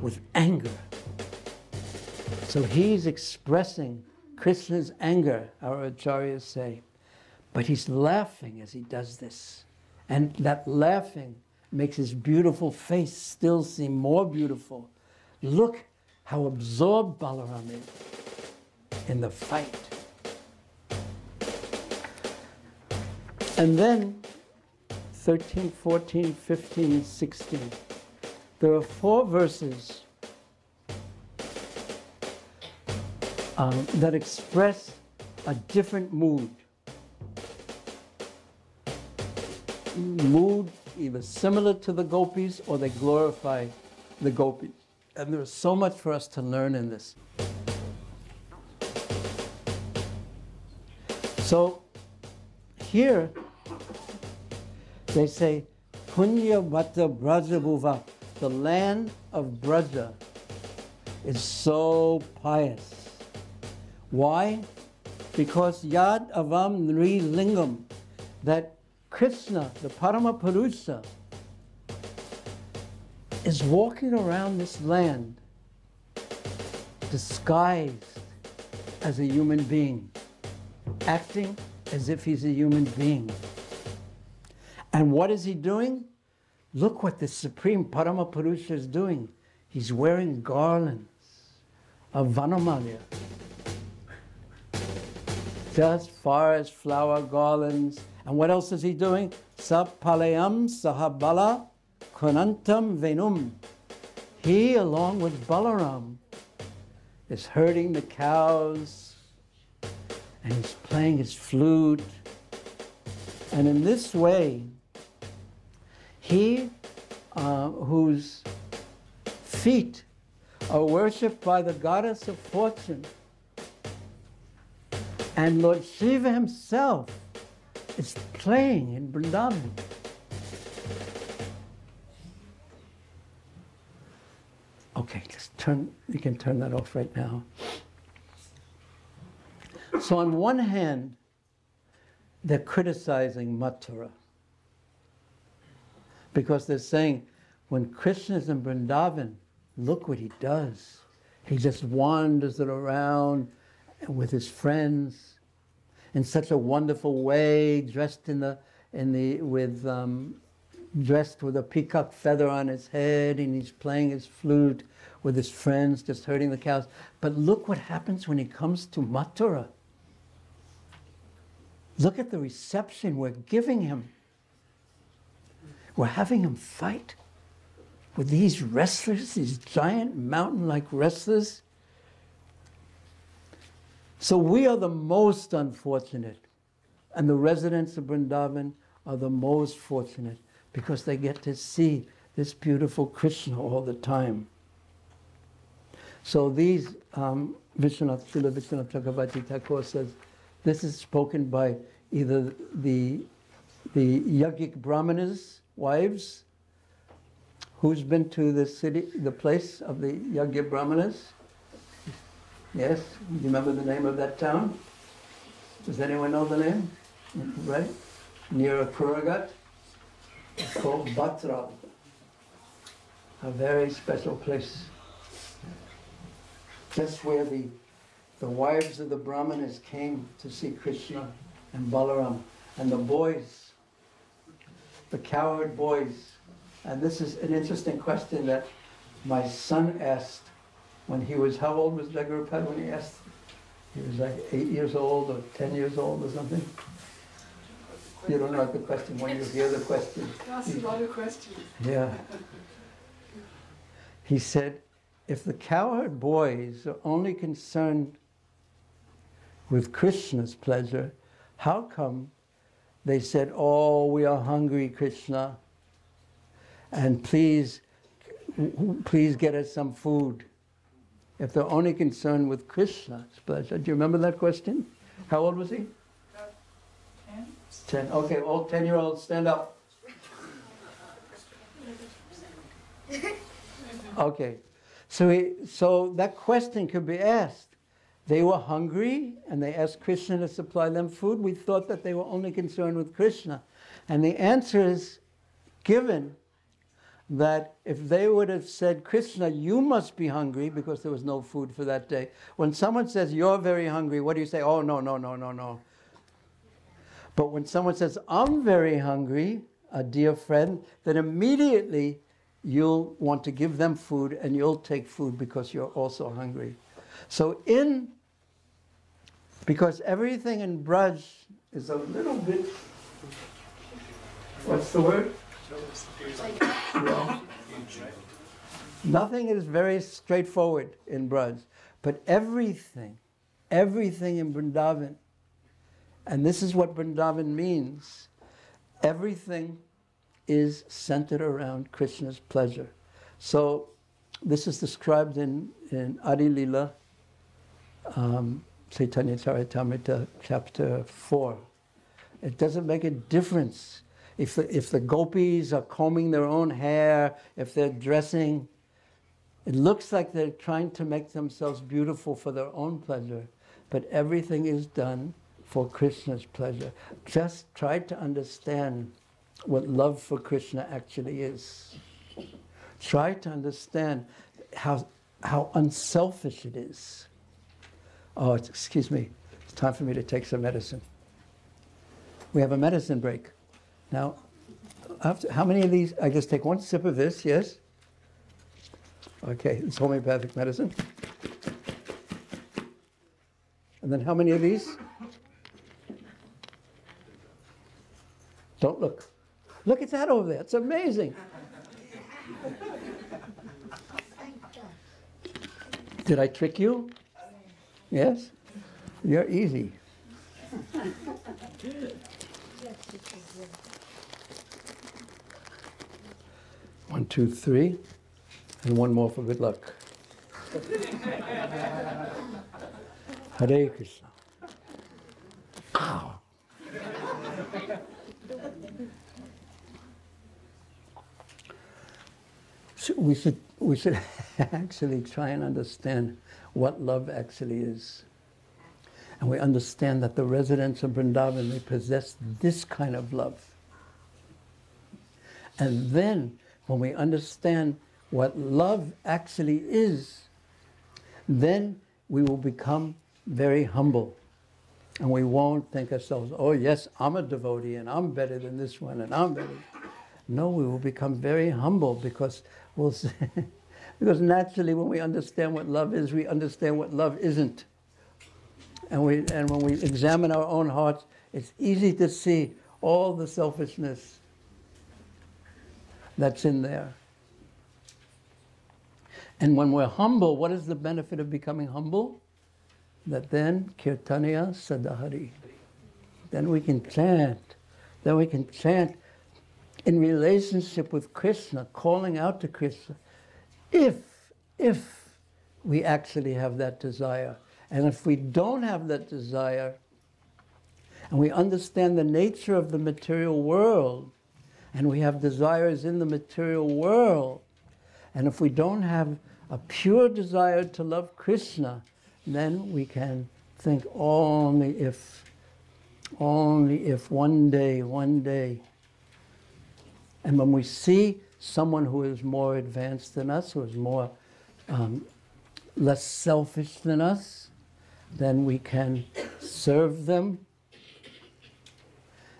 with anger. So he's expressing Krishna's anger, our acharyas say. But he's laughing as he does this. And that laughing makes his beautiful face still seem more beautiful. Look how absorbed Balaram is in the fight. And then 13, 14, 15, 16. There are four verses um, that express a different mood. Mood either similar to the gopis or they glorify the gopis. And there's so much for us to learn in this. So here they say, Punya Vata Braja Bhuva, the land of Braja is so pious. Why? Because Yad Avam Nri Lingam, that Krishna, the Parama Purusha, is walking around this land disguised as a human being, acting as if he's a human being. And what is he doing? Look what the Supreme Parama Purusha is doing. He's wearing garlands of Vanamalya. Just forest flower garlands. And what else is he doing? Sapalayam sahabala kunantam venum. He, along with Balaram, is herding the cows and he's playing his flute. And in this way, he uh, whose feet are worshipped by the goddess of fortune and Lord Shiva himself is playing in Vrindavan. Okay, just turn, you can turn that off right now. So, on one hand, they're criticizing Mathura because they're saying when Krishna's in Vrindavan, look what he does. He just wanders it around with his friends in such a wonderful way, dressed in the in the with um, dressed with a peacock feather on his head, and he's playing his flute with his friends, just herding the cows. But look what happens when he comes to Mathura. Look at the reception we're giving him. We're having him fight with these wrestlers, these giant mountain like wrestlers. So we are the most unfortunate, and the residents of Vrindavan are the most fortunate because they get to see this beautiful Krishna all the time. So these, um, Vishwanath, Srila Vishwanath Chakravarti Thakur says, this is spoken by either the, the Yogic Brahmanas, wives, who's been to the city, the place of the Yogic Brahmanas? Yes, Do you remember the name of that town? Does anyone know the name? Right? Near Kuragat? It's called Batra. A very special place. Just where the, the wives of the Brahmanas came to see Krishna and Balaram. And the boys, the coward boys. And this is an interesting question that my son asked when he was, how old was Jagarapad when he asked? He was like eight years old or 10 years old or something? You don't know the question when you hear the question. That's a lot of questions. Yeah. [laughs] He said, if the cowherd boys are only concerned with Krishna's pleasure, how come they said, Oh, we are hungry, Krishna, and please, please get us some food? If they're only concerned with Krishna's pleasure. Do you remember that question? How old was he? Ten? Ten. Okay, all 10 year olds stand up. Okay, so, he, so that question could be asked. They were hungry and they asked Krishna to supply them food. We thought that they were only concerned with Krishna. And the answer is given that if they would have said, Krishna, you must be hungry because there was no food for that day. When someone says, You're very hungry, what do you say? Oh, no, no, no, no, no. But when someone says, I'm very hungry, a dear friend, then immediately you'll want to give them food and you'll take food because you're also hungry. So, in because everything in Braj is a little bit, what's the word? Nothing is very straightforward in Braj, but everything, everything in Vrindavan, and this is what Vrindavan means, everything is centered around Krishna's pleasure. So this is described in, in Adi Lila, um, Chaitanya Charitamrita, chapter 4. It doesn't make a difference if the, if the gopis are combing their own hair, if they're dressing. It looks like they're trying to make themselves beautiful for their own pleasure, but everything is done for Krishna's pleasure. Just try to understand what love for Krishna actually is. Try to understand how, how unselfish it is. Oh, excuse me, it's time for me to take some medicine. We have a medicine break. Now, after, how many of these? I just take one sip of this, yes? Okay, it's homeopathic medicine. And then how many of these? Don't look. Look at that over there. It's amazing. Did I trick you? Yes? You're easy. One, two, three, and one more for good luck. Hare Krishna. Ow. So we should we should [laughs] actually try and understand what love actually is. And we understand that the residents of Vrindavan, they possess this kind of love. And then, when we understand what love actually is, then we will become very humble. And we won't think ourselves, oh, yes, I'm a devotee and I'm better than this one and I'm better. No, we will become very humble because we'll say, [laughs] because naturally when we understand what love is, we understand what love isn't. And, we, and when we examine our own hearts, it's easy to see all the selfishness that's in there. And when we're humble, what is the benefit of becoming humble? That then, kirtanya sadahari. Then we can chant. Then we can chant in relationship with Krishna, calling out to Krishna, if, if we actually have that desire. And if we don't have that desire, and we understand the nature of the material world, and we have desires in the material world, and if we don't have a pure desire to love Krishna, then we can think only if, only if one day, one day. And when we see someone who is more advanced than us, who is more um, less selfish than us, then we can serve them.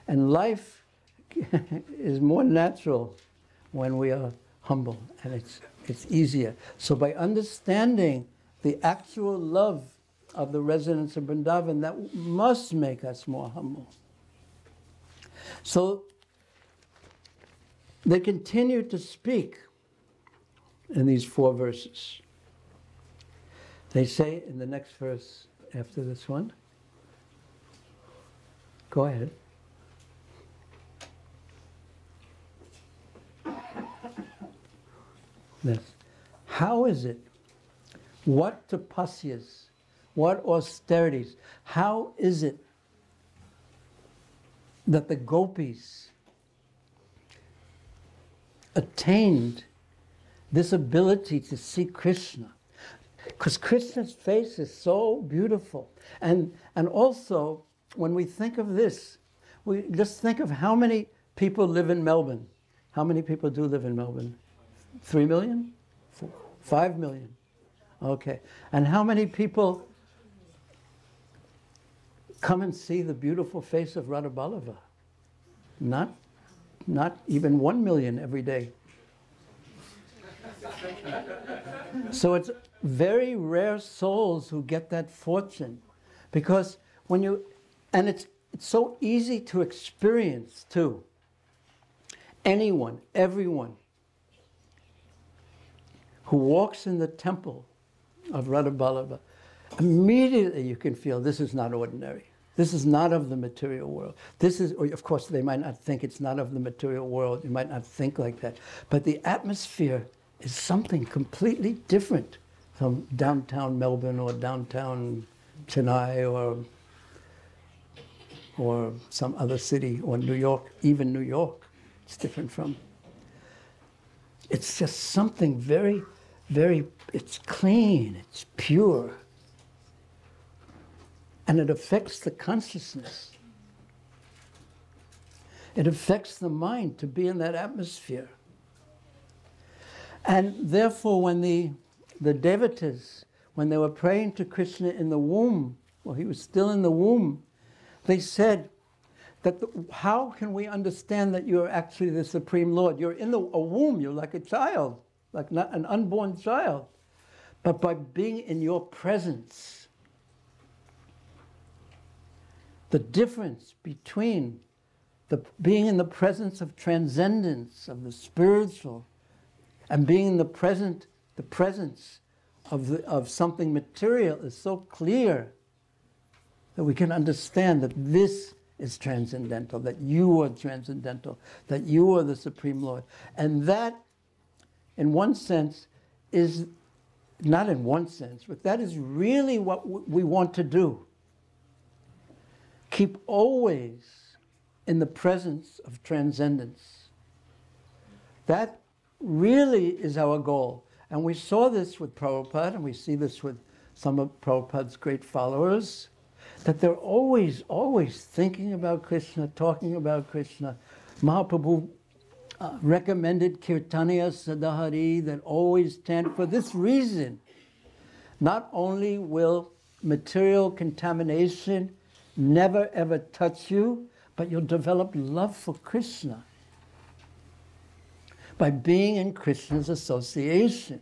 And life [laughs] is more natural when we are humble and it's, it's easier. So, by understanding the actual love of the residents of Vrindavan, that must make us more humble. So, they continue to speak in these four verses. They say in the next verse after this one. Go ahead. This. How is it? What tapasyas? What austerities? How is it that the gopis attained this ability to see Krishna? Because Krishna's face is so beautiful. And, and also, when we think of this, we just think of how many people live in Melbourne. How many people do live in Melbourne? Three million? Four, five million? Okay. And how many people come and see the beautiful face of Radha Ballava? Not, not even one million every day. So it's very rare souls who get that fortune because when you, and it's, it's so easy to experience too. Anyone, everyone who walks in the temple of Radha Ballabha, immediately you can feel this is not ordinary. This is not of the material world. This is, oh, of course, they might not think it's not of the material world. You might not think like that. But the atmosphere is something completely different from downtown Melbourne or downtown Chennai or, or some other city or New York, even New York. It's different from. It's just something very, very, it's clean, it's pure. And it affects the consciousness. It affects the mind to be in that atmosphere. And therefore, when the, the devatas, when they were praying to Krishna in the womb, well, he was still in the womb, they said that the, how can we understand that you're actually the Supreme Lord? You're in the, a womb, you're like a child, like not an unborn child. But by being in your presence, the difference between the, being in the presence of transcendence, of the spiritual, and being in the present, the presence of, the, of something material is so clear that we can understand that this is transcendental, that you are transcendental, that you are the Supreme Lord. And that, in one sense, is not in one sense, but that is really what we want to do. Keep always in the presence of transcendence. That really is our goal. And we saw this with Prabhupada, and we see this with some of Prabhupada's great followers, that they're always, always thinking about Krishna, talking about Krishna. Mahaprabhu recommended Kirtaniya Sadahari, that always chant for this reason. Not only will material contamination never ever touch you, but you'll develop love for Krishna by being in Krishna's association,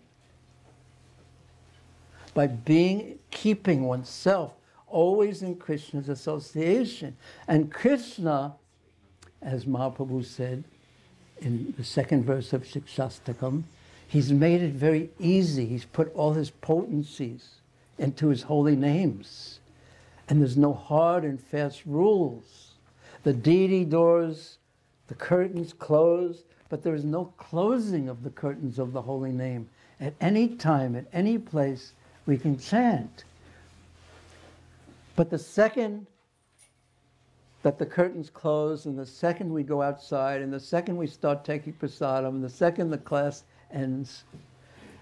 by being, keeping oneself always in Krishna's association. And Krishna, as Mahaprabhu said in the second verse of Shikshashtakam, he's made it very easy. He's put all his potencies into his holy names. And there's no hard and fast rules. The deity doors, the curtains close, but there is no closing of the curtains of the holy name. At any time, at any place, we can chant. But the second that the curtains close, and the second we go outside, and the second we start taking prasadam, and the second the class ends,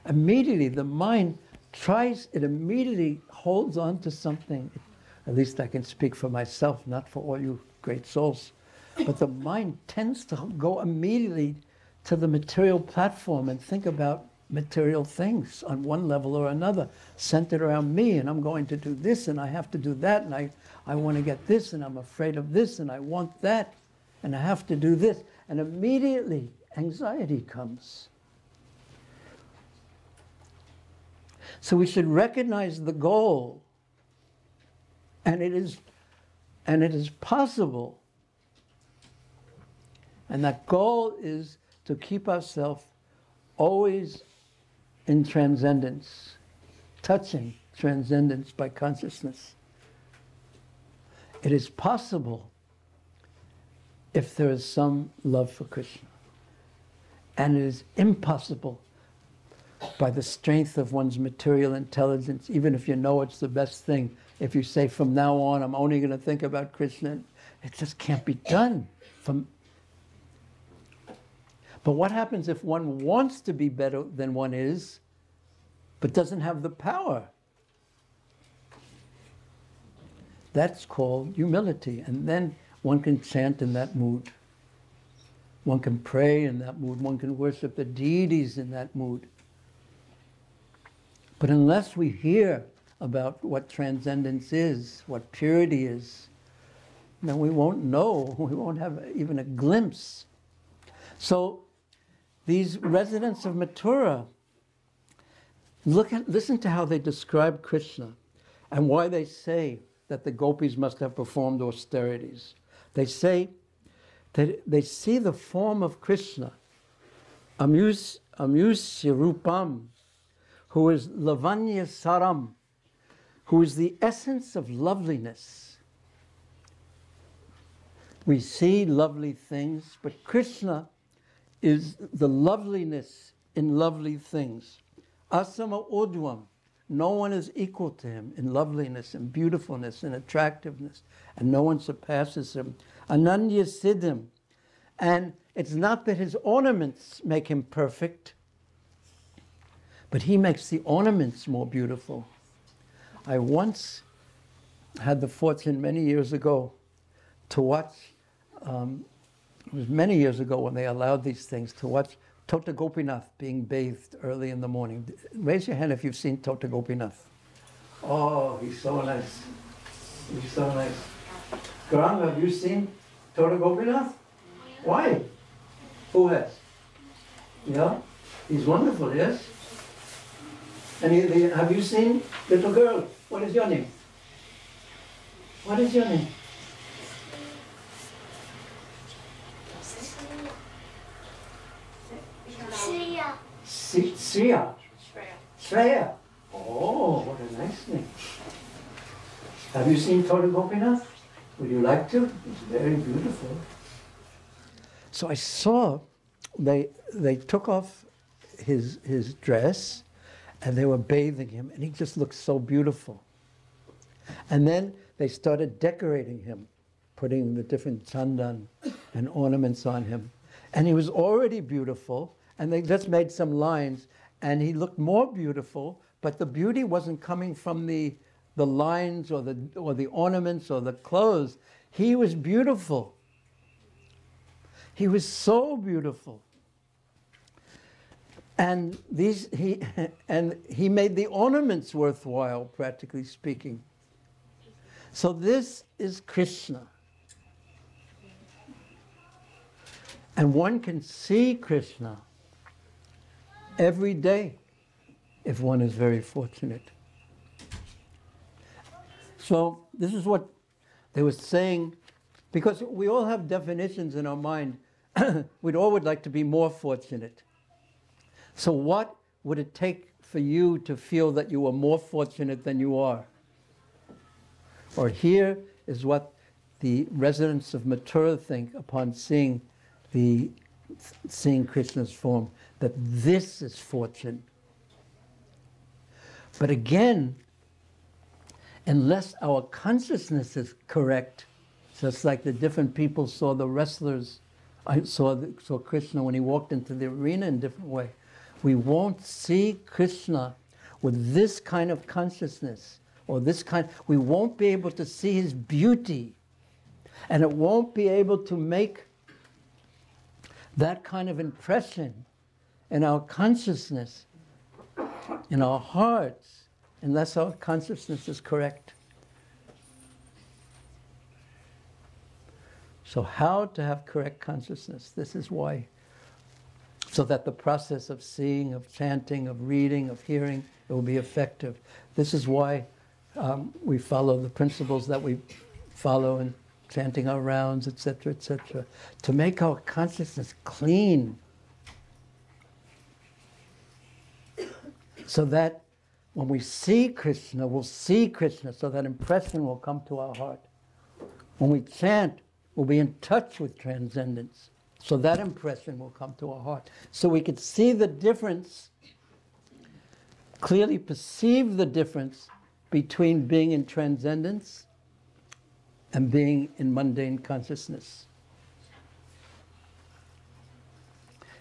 immediately the mind tries, it immediately holds on to something. At least I can speak for myself, not for all you great souls. But the mind tends to go immediately to the material platform and think about material things on one level or another, centered around me, and I'm going to do this, and I have to do that, and I, I want to get this, and I'm afraid of this, and I want that, and I have to do this. And immediately, anxiety comes. So we should recognize the goal, and it is, and it is possible. And that goal is to keep ourselves always in transcendence, touching transcendence by consciousness. It is possible if there is some love for Krishna. And it is impossible by the strength of one's material intelligence, even if you know it's the best thing. If you say, from now on, I'm only going to think about Krishna, it just can't be done. From but what happens if one wants to be better than one is, but doesn't have the power? That's called humility. And then one can chant in that mood. One can pray in that mood. One can worship the deities in that mood. But unless we hear about what transcendence is, what purity is, then we won't know. [laughs] We won't have even a glimpse. So these residents of Mathura, look at, listen to how they describe Krishna and why they say that the gopis must have performed austerities. They say that they see the form of Krishna, Amus, Amusya who is Lavanya Saram, who is the essence of loveliness. We see lovely things, but Krishna is the loveliness in lovely things. Asamordhvam, no one is equal to him in loveliness and beautifulness and attractiveness, and no one surpasses him. Ananya Siddhim, and it's not that his ornaments make him perfect, but he makes the ornaments more beautiful. I once had the fortune many years ago to watch um, it was many years ago when they allowed these things to watch Tota Gopinath being bathed early in the morning. Raise your hand if you've seen Tota Gopinath. Oh, he's so nice. He's so nice. Gaurang, have you seen Tota Gopinath? Why? Who has? Yeah? He's wonderful, yes? And have you seen little girl? What is your name? What is your name? Si- Shreya. Shreya. Oh, what a nice name. Have you seen Tota Gopinath? Would you like to? It's very beautiful. So I saw they they took off his his dress and they were bathing him and he just looked so beautiful. And then they started decorating him, putting the different chandan and ornaments on him. And he was already beautiful, and they just made some lines, and he looked more beautiful, but the beauty wasn't coming from the, the lines or the, or the ornaments or the clothes. He was beautiful. He was so beautiful. And these he [laughs] and he made the ornaments worthwhile, practically speaking. So this is Krishna. And one can see Krishna every day if one is very fortunate. So, this is what they were saying, because we all have definitions in our mind. [clears throat] We'd all would like to be more fortunate. So, what would it take for you to feel that you are more fortunate than you are? Or here is what the residents of Mathura think upon seeing the seeing Krishna's form, that this is fortune. But again, unless our consciousness is correct, just like the different people saw the wrestlers, I saw, the, saw Krishna when he walked into the arena in a different way, we won't see Krishna with this kind of consciousness or this kind, we won't be able to see his beauty and it won't be able to make that kind of impression in our consciousness, in our hearts, unless our consciousness is correct. So, how to have correct consciousness? This is why. So that the process of seeing, of chanting, of reading, of hearing, it will be effective. This is why um, we follow the principles that we follow in chanting our rounds, etc., etc., to make our consciousness clean so that when we see Krishna, we'll see Krishna, so that impression will come to our heart. When we chant, we'll be in touch with transcendence, so that impression will come to our heart. So we can see the difference, clearly perceive the difference between being in transcendence and being in mundane consciousness.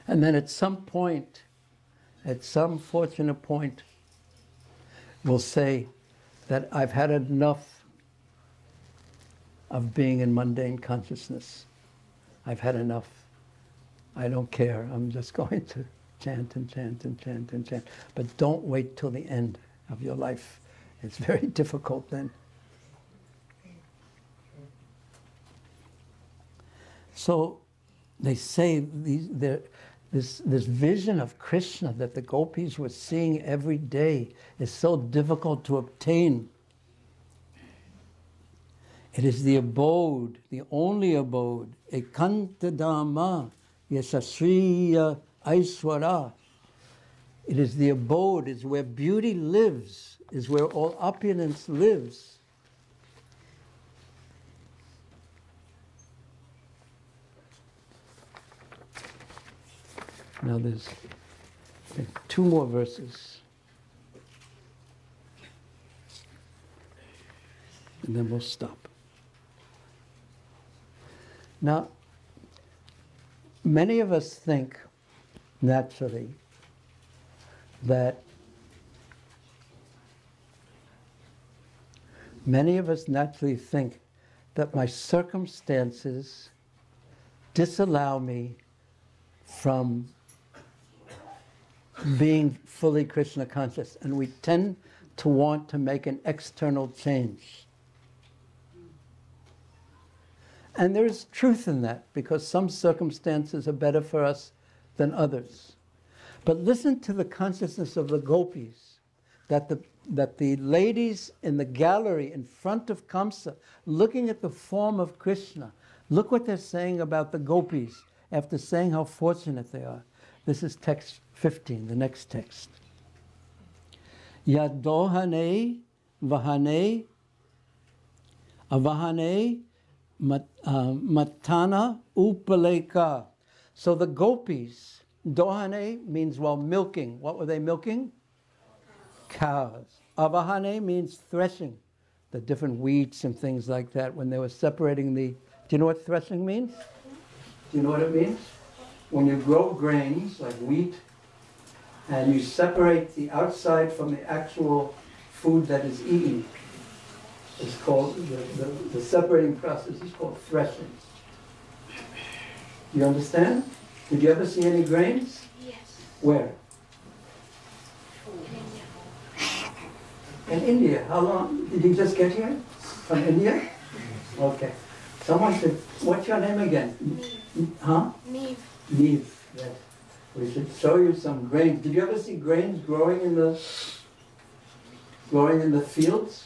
And then at some point, at some fortunate point, we'll say that I've had enough of being in mundane consciousness. I've had enough. I don't care. I'm just [laughs] going to chant and chant and chant and chant. But don't wait till the end of your life. It's very [laughs] difficult then. So they say these, this, this vision of Krishna that the gopis were seeing every day is so difficult to obtain. It is the abode, the only abode, ekanta dhama, yasasriya aiswara. It is the abode, is where beauty lives, is where all opulence lives. Now there's two more verses. And then we'll stop. Now, many of us think naturally that many of us naturally think that my circumstances disallow me from being fully Krishna conscious, and we tend to want to make an external change. And there's truth in that because some circumstances are better for us than others. But listen to the consciousness of the gopis that the, that the ladies in the gallery in front of Kamsa, looking at the form of Krishna, look what they're saying about the gopis after saying how fortunate they are. This is text 15, the next text. Yadohane vahane avahane uh, matana upaleka. So the gopis, dohane means well milking. What were they milking? Cows. Avahane means threshing, the different wheats and things like that when they were separating the. Do you know what threshing means? Do you know what it means? When you grow grains like wheat and you separate the outside from the actual food that is eaten, it's called, the, the, the separating process is called threshing. Do You understand? Did you ever see any grains? Yes. Where? In India. How long? Did you just get here? From India? Okay. Someone said, what's your name again? Neve. Huh? Neve. Neve. Yes. We should show you some grains. Did you ever see grains growing in the growing in the fields?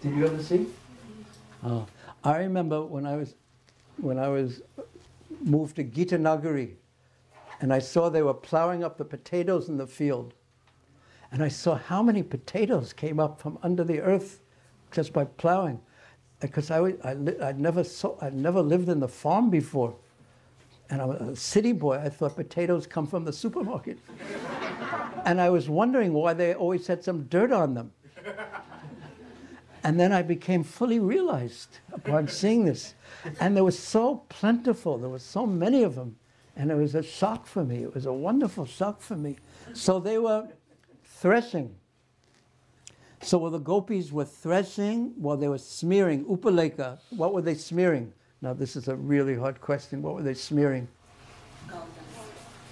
Did you ever see? Oh, I remember when I was when I was moved to Gita Nagari, and I saw they were plowing up the potatoes in the field, and I saw how many potatoes came up from under the earth just by plowing, because I, I I'd never saw I'd never lived in the farm before, and I'm a city boy. I thought potatoes come from the supermarket, and I was wondering why they always had some dirt on them. And then I became fully realized upon seeing this. And they were so plentiful, there were so many of them. And it was a shock for me. It was a wonderful shock for me. So they were threshing. So while the gopis were threshing, while they were smearing, upaleka, what were they smearing? Now, this is a really hard question. What were they smearing?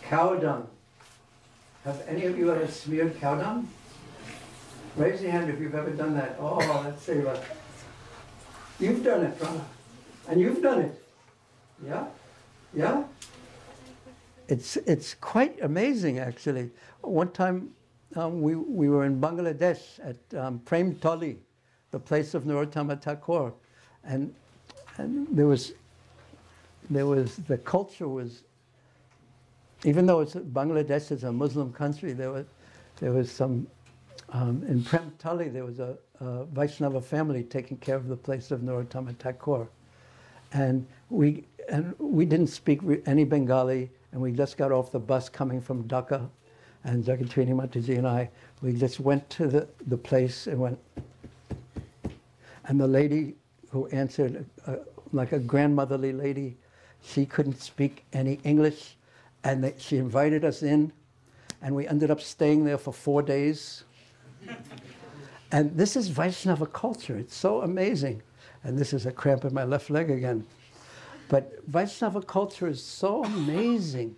Cow dung. Have any of you ever smeared cow dung? Raise your hand if you've ever done that. Oh, let's see what. You've done it, Prana. And you've done it. Yeah? Yeah? It's, it's quite amazing, actually. One time um, we, we were in Bangladesh at um, Prem Toli, the place of Narottama Thakur. And, and there was, there was, the culture was, even though it's, Bangladesh is a Muslim country, there was, there was some um, in Premtali, there was a, a Vaishnava family taking care of the place of Narottama Thakur. And we, and we didn't speak any Bengali, and we just got off the bus coming from Dhaka. And Jagattarini Mataji and I, we just went to the, the place and went. And the lady who answered, uh, like a grandmotherly lady, she couldn't speak any English. And they, she invited us in, and we ended up staying there for four days. And this is Vaishnava culture. It's so amazing. And this is a cramp in my left leg again. But Vaishnava culture is so amazing.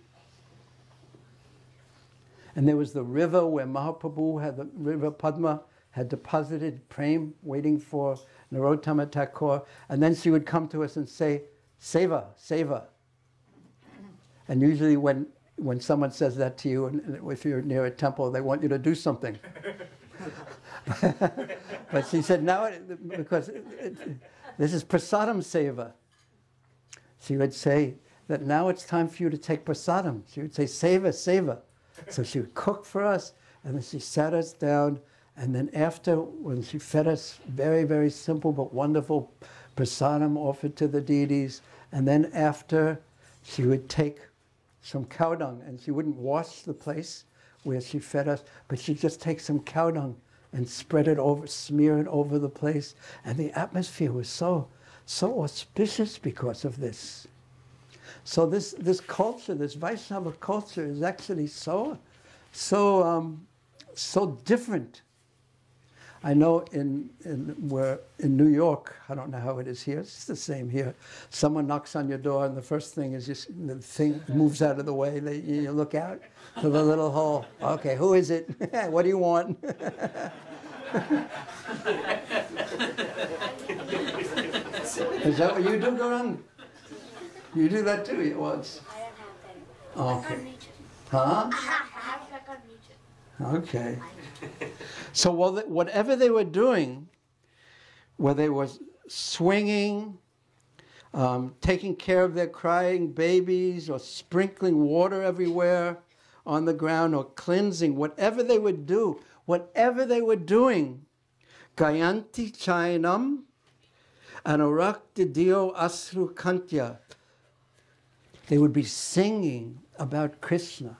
And there was the river where Mahaprabhu had the river Padma had deposited prem waiting for Narottama Thakur. And then she would come to us and say, Seva, Seva. And usually when, when someone says that to you, and if you're near a temple, they want you to do something. [laughs] but she said, now, it, because it, it, this is prasadam seva. She would say that now it's time for you to take prasadam. She would say, seva, seva. So she would cook for us, and then she sat us down, and then after, when she fed us very, very simple but wonderful prasadam offered to the deities, and then after, she would take some cow dung, and she wouldn't wash the place where she fed us, but she'd just take some cow dung and spread it over, smear it over the place. And the atmosphere was so, so auspicious because of this. So this, this culture, this Vaishnava culture is actually so, so, um, so different. I know in, in, where, in New York, I don't know how it is here, it's the same here. Someone knocks on your door and the first thing is just, the thing moves out of the way. They, you look out to the little hole. Okay, who is it? [laughs] what do you want? [laughs] is that what you do, Gaurang? You do that too once. I don't have that. I can't okay. Huh? I have, I can't reach it. Okay. So whatever they were doing, whether they were swinging, um, taking care of their crying babies, or sprinkling water everywhere on the ground, or cleansing, whatever they would do, whatever they were doing, Gayanti Chayanam Anurakta Dio Asru Kantya. They would be singing about Krishna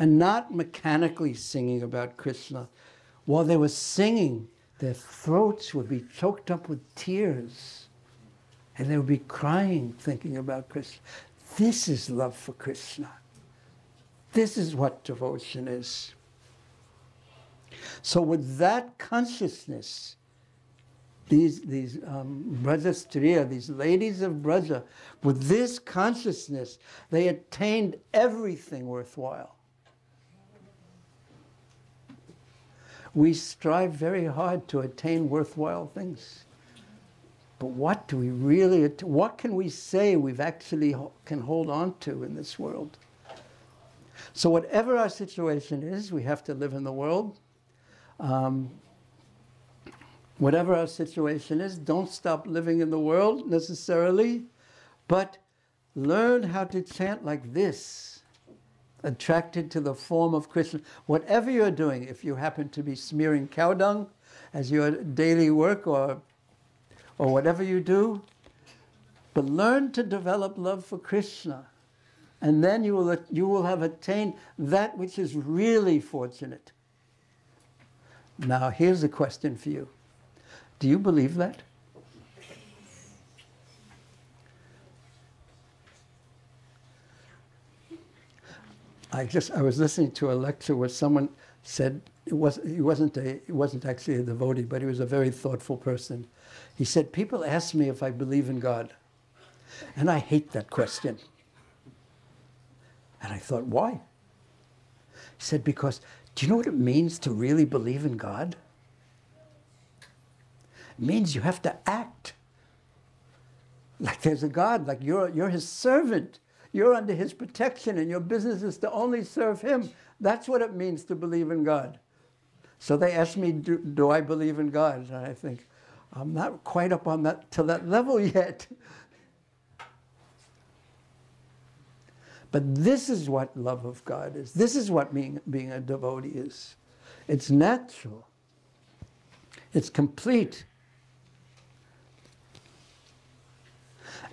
and not mechanically singing about Krishna. While they were singing, their throats would be choked up with tears and they would be crying thinking about Krishna. This is love for Krishna. This is what devotion is. So, with that consciousness, these, these um, Braja Striya, these ladies of Braja, with this consciousness, they attained everything worthwhile. We strive very hard to attain worthwhile things. But what do we really, what can we say we've actually can hold on to in this world? So, whatever our situation is, we have to live in the world. Um, whatever our situation is, don't stop living in the world necessarily, but learn how to chant like this, attracted to the form of Krishna. Whatever you're doing, if you happen to be smearing cow dung as your daily work or, or whatever you do, but learn to develop love for Krishna. And then you will, you will have attained that which is really fortunate. Now, here's a question for you. Do you believe that? I just I was listening to a lecture where someone said it was he wasn't a he wasn't actually a devotee, but he was a very thoughtful person. He said, People ask me if I believe in God. And I hate that question. And I thought, why? He said, Because do you know what it means to really believe in God? It means you have to act like there's a God, like you're, you're his servant. You're under his protection, and your business is to only serve him. That's what it means to believe in God. So they asked me, Do, do I believe in God? And I think, I'm not quite up on that to that level [laughs] yet. But this is what love of God is. This is what being, being a devotee is. It's natural. It's complete.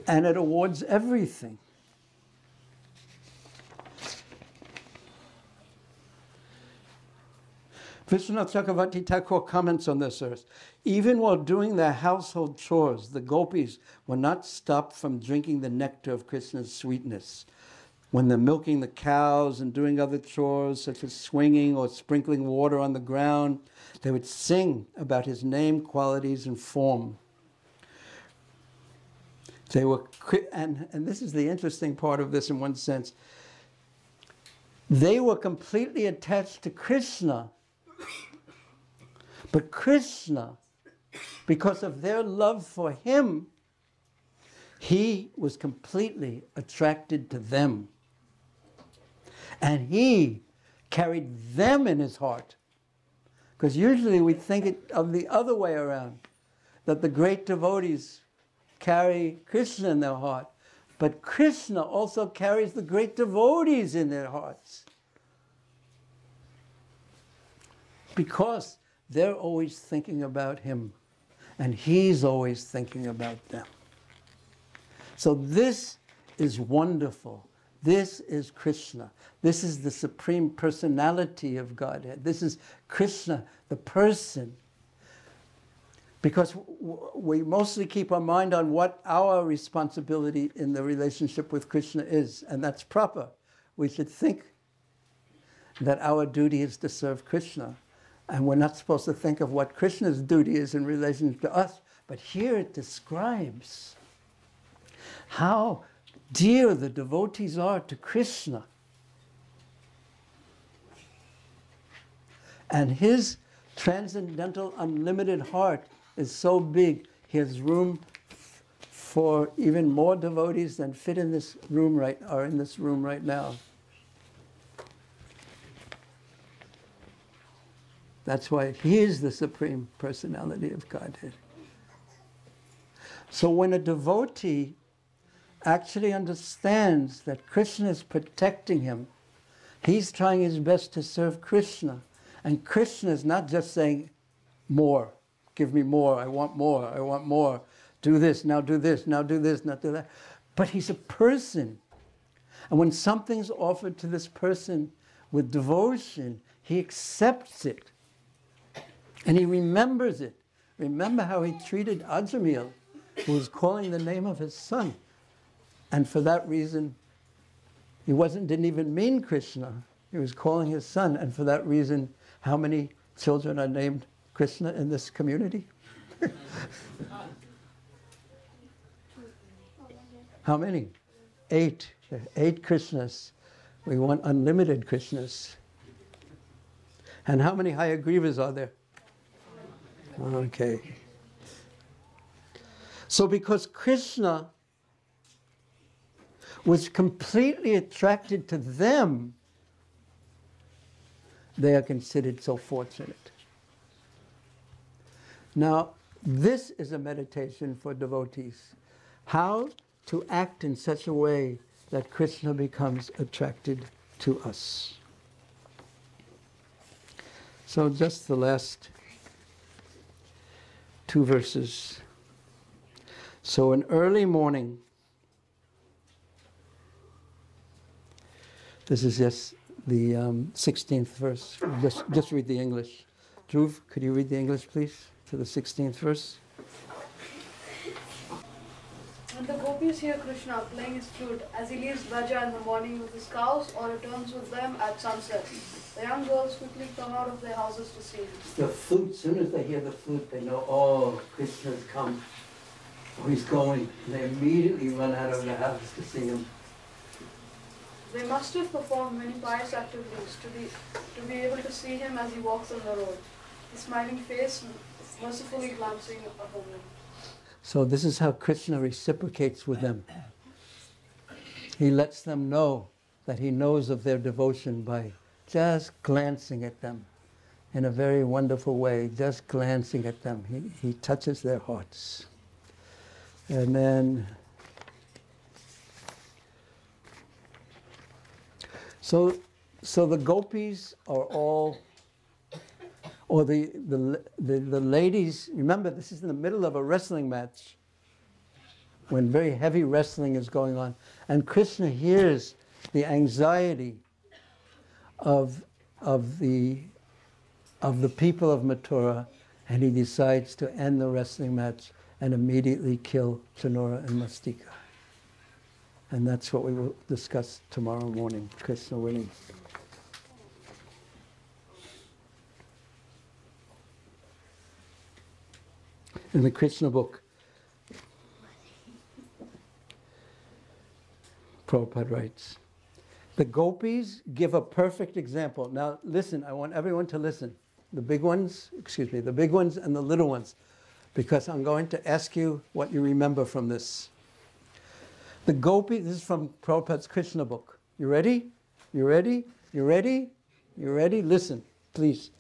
And it awards everything. Vishwanath Chakravarti Thakur comments on this verse. Even while doing their household chores, the gopis were not stopped from drinking the nectar of Krishna's sweetness. When they're milking the cows and doing other chores, such as swinging or sprinkling water on the ground, they would sing about his name, qualities, and form. They were, and, and this is the interesting part of this in one sense. They were completely attached to Krishna but Krishna, because of their love for him, he was completely attracted to them. And he carried them in his heart. Because usually we think it of the other way around, that the great devotees carry Krishna in their heart. But Krishna also carries the great devotees in their hearts. Because they're always thinking about him and he's always thinking about them. So this is wonderful. This is Krishna. This is the supreme personality of Godhead. This is Krishna, the person. Because we mostly keep our mind on what our responsibility in the relationship with Krishna is, and that's proper. We should think that our duty is to serve Krishna. And we're not supposed to think of what Krishna's duty is in relation to us. But here it describes how dear the devotees are to Krishna. And his transcendental, unlimited heart is so big, he has room for even more devotees than fit in this room right are in this room right now. That's why he is the Supreme Personality of Godhead. So when a devotee actually understands that Krishna is protecting him, he's trying his best to serve Krishna. And Krishna is not just saying, more, give me more, I want more, I want more, do this, now do this, now do this, now do that. But he's a person. And when something's offered to this person with devotion, he accepts it. And he remembers it. Remember how he treated Ajamil, who was calling the name of his son. And for that reason, he wasn't, didn't even mean Krishna. He was calling his son. And for that reason, how many children are named Krishna in this community? [laughs] how many? Eight. Eight Krishnas. We want unlimited Krishnas. And how many Hayagrivas are there? Okay. So, because Krishna was completely attracted to them, they are considered so fortunate. Now, this is a meditation for devotees. How to act in such a way that Krishna becomes attracted to us. So, just the last two verses. So, in early morning, this is just the um, 16th verse. Just, just read the English. Dhruv, could you read the English, please, to the 16th verse? When the gopis hear Krishna playing his flute as he leaves Braja in the morning with his cows or returns with them at sunset, the young girls quickly come out of their houses to see him. The flute, as soon as they hear the flute, they know, oh, Krishna's come. Oh, he's going. And they immediately run out of the house to see him. They must have performed many pious activities to be, to be able to see him as he walks on the road, his smiling face mercifully glancing upon them. So this is how Krishna reciprocates with them. He lets them know that he knows of their devotion by just glancing at them in a very wonderful way, just glancing at them. He, he touches their hearts. And then, so, so the gopis are all or the, the, the, the ladies, remember this is in the middle of a wrestling match when very heavy wrestling is going on. And Krishna hears the anxiety of, of, the, of the people of Mathura and he decides to end the wrestling match and immediately kill Chanura and Mushtika. And that's what we will discuss tomorrow morning, Krishna willing. In the Krishna book, Prabhupada writes, the gopis give a perfect example. Now listen, I want everyone to listen. The big ones, excuse me, the big ones and the little ones, because I'm going to ask you what you remember from this. The gopi, this is from Prabhupada's Krishna book. You ready? You ready? You ready? You ready? Listen, please.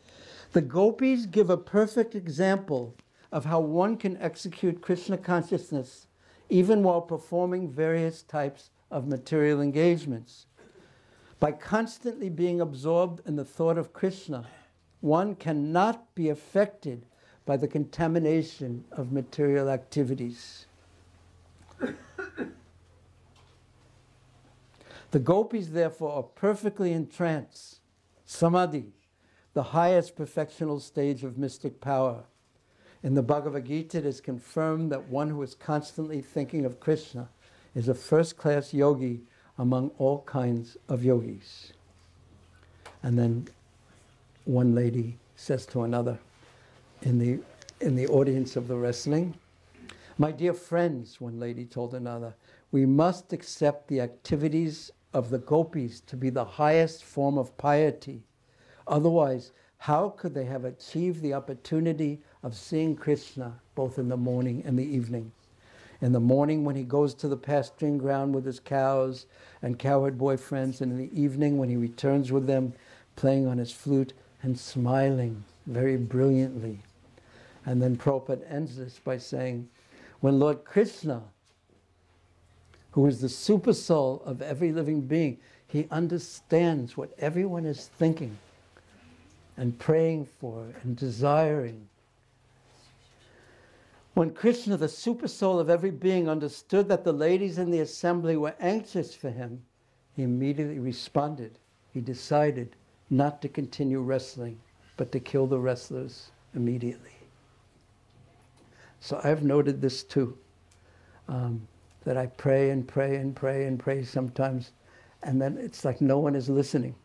The gopis give a perfect example of how one can execute Krishna consciousness even while performing various types of material engagements. By constantly being absorbed in the thought of Krishna, one cannot be affected by the contamination of material activities. the gopis, therefore, are perfectly in trance, samadhi, the highest perfectional stage of mystic power. In the Bhagavad Gita, it is confirmed that one who is constantly thinking of Krishna is a first class yogi among all kinds of yogis. And then one lady says to another in the, in the audience of the wrestling, My dear friends, one lady told another, we must accept the activities of the gopis to be the highest form of piety. Otherwise, how could they have achieved the opportunity of seeing Krishna both in the morning and the evening? In the morning, when he goes to the pasturing ground with his cows and cowherd boyfriends, and in the evening, when he returns with them, playing on his flute and smiling very brilliantly. And then Prabhupada ends this by saying, when Lord Krishna, who is the super soul of every living being, he understands what everyone is thinking and praying for and desiring when Krishna, the super soul of every being, understood that the ladies in the assembly were anxious for him, he immediately responded. He decided not to continue wrestling, but to kill the wrestlers immediately. So I've noted this too um, that I pray and pray and pray and pray sometimes, and then it's like no one is listening.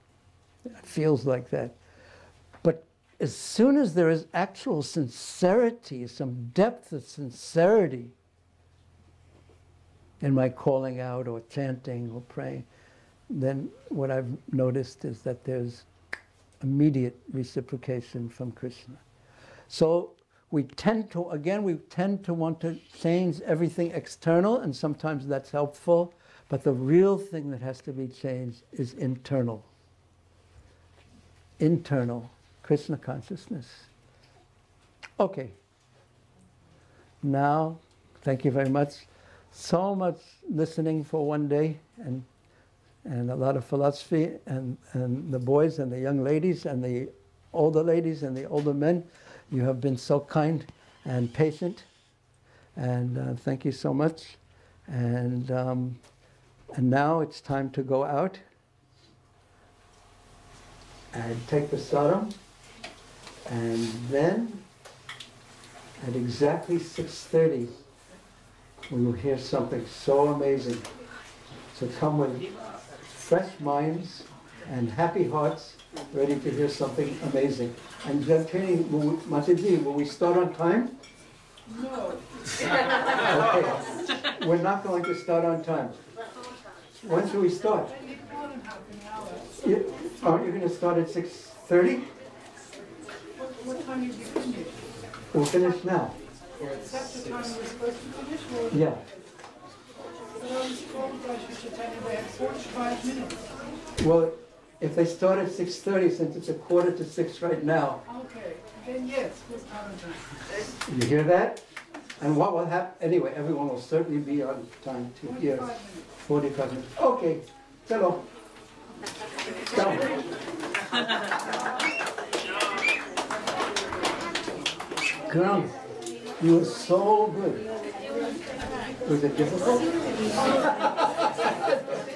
It feels like that as soon as there is actual sincerity, some depth of sincerity in my calling out or chanting or praying, then what I've noticed is that there's immediate reciprocation from Krishna. So we tend to, again, we tend to want to change everything external, and sometimes that's helpful, but the real thing that has to be changed is internal. Internal. Krishna consciousness. Okay. Now, thank you very much. So much listening for one day and and a lot of philosophy and, and the boys and the young ladies and the older ladies and the older men. You have been so kind and patient. And uh, thank you so much. And, um, and now it's time to go out and take the sadhana. And then at exactly 6.30, we will hear something so amazing. So come with fresh minds and happy hearts, ready to hear something amazing. And Jagattarini, Mataji, will we start on time? No. [laughs] okay. We're not going to start on time. When should we start? You, oh, aren't you going to start at 6.30? What time did you finish? We'll finish now. Is the time we're supposed to finish or? Yeah. But I was told I should they had forty-five minutes. Well, if they start at 6.30, since it's a quarter to 6 right now, Okay, then yes, we'll start on time. you hear that? And what will happen, anyway, everyone will certainly be on time to hear. Forty-five minutes. 45 minutes. Okay, hello. [laughs] Girl, you were so good. Was it difficult? [laughs]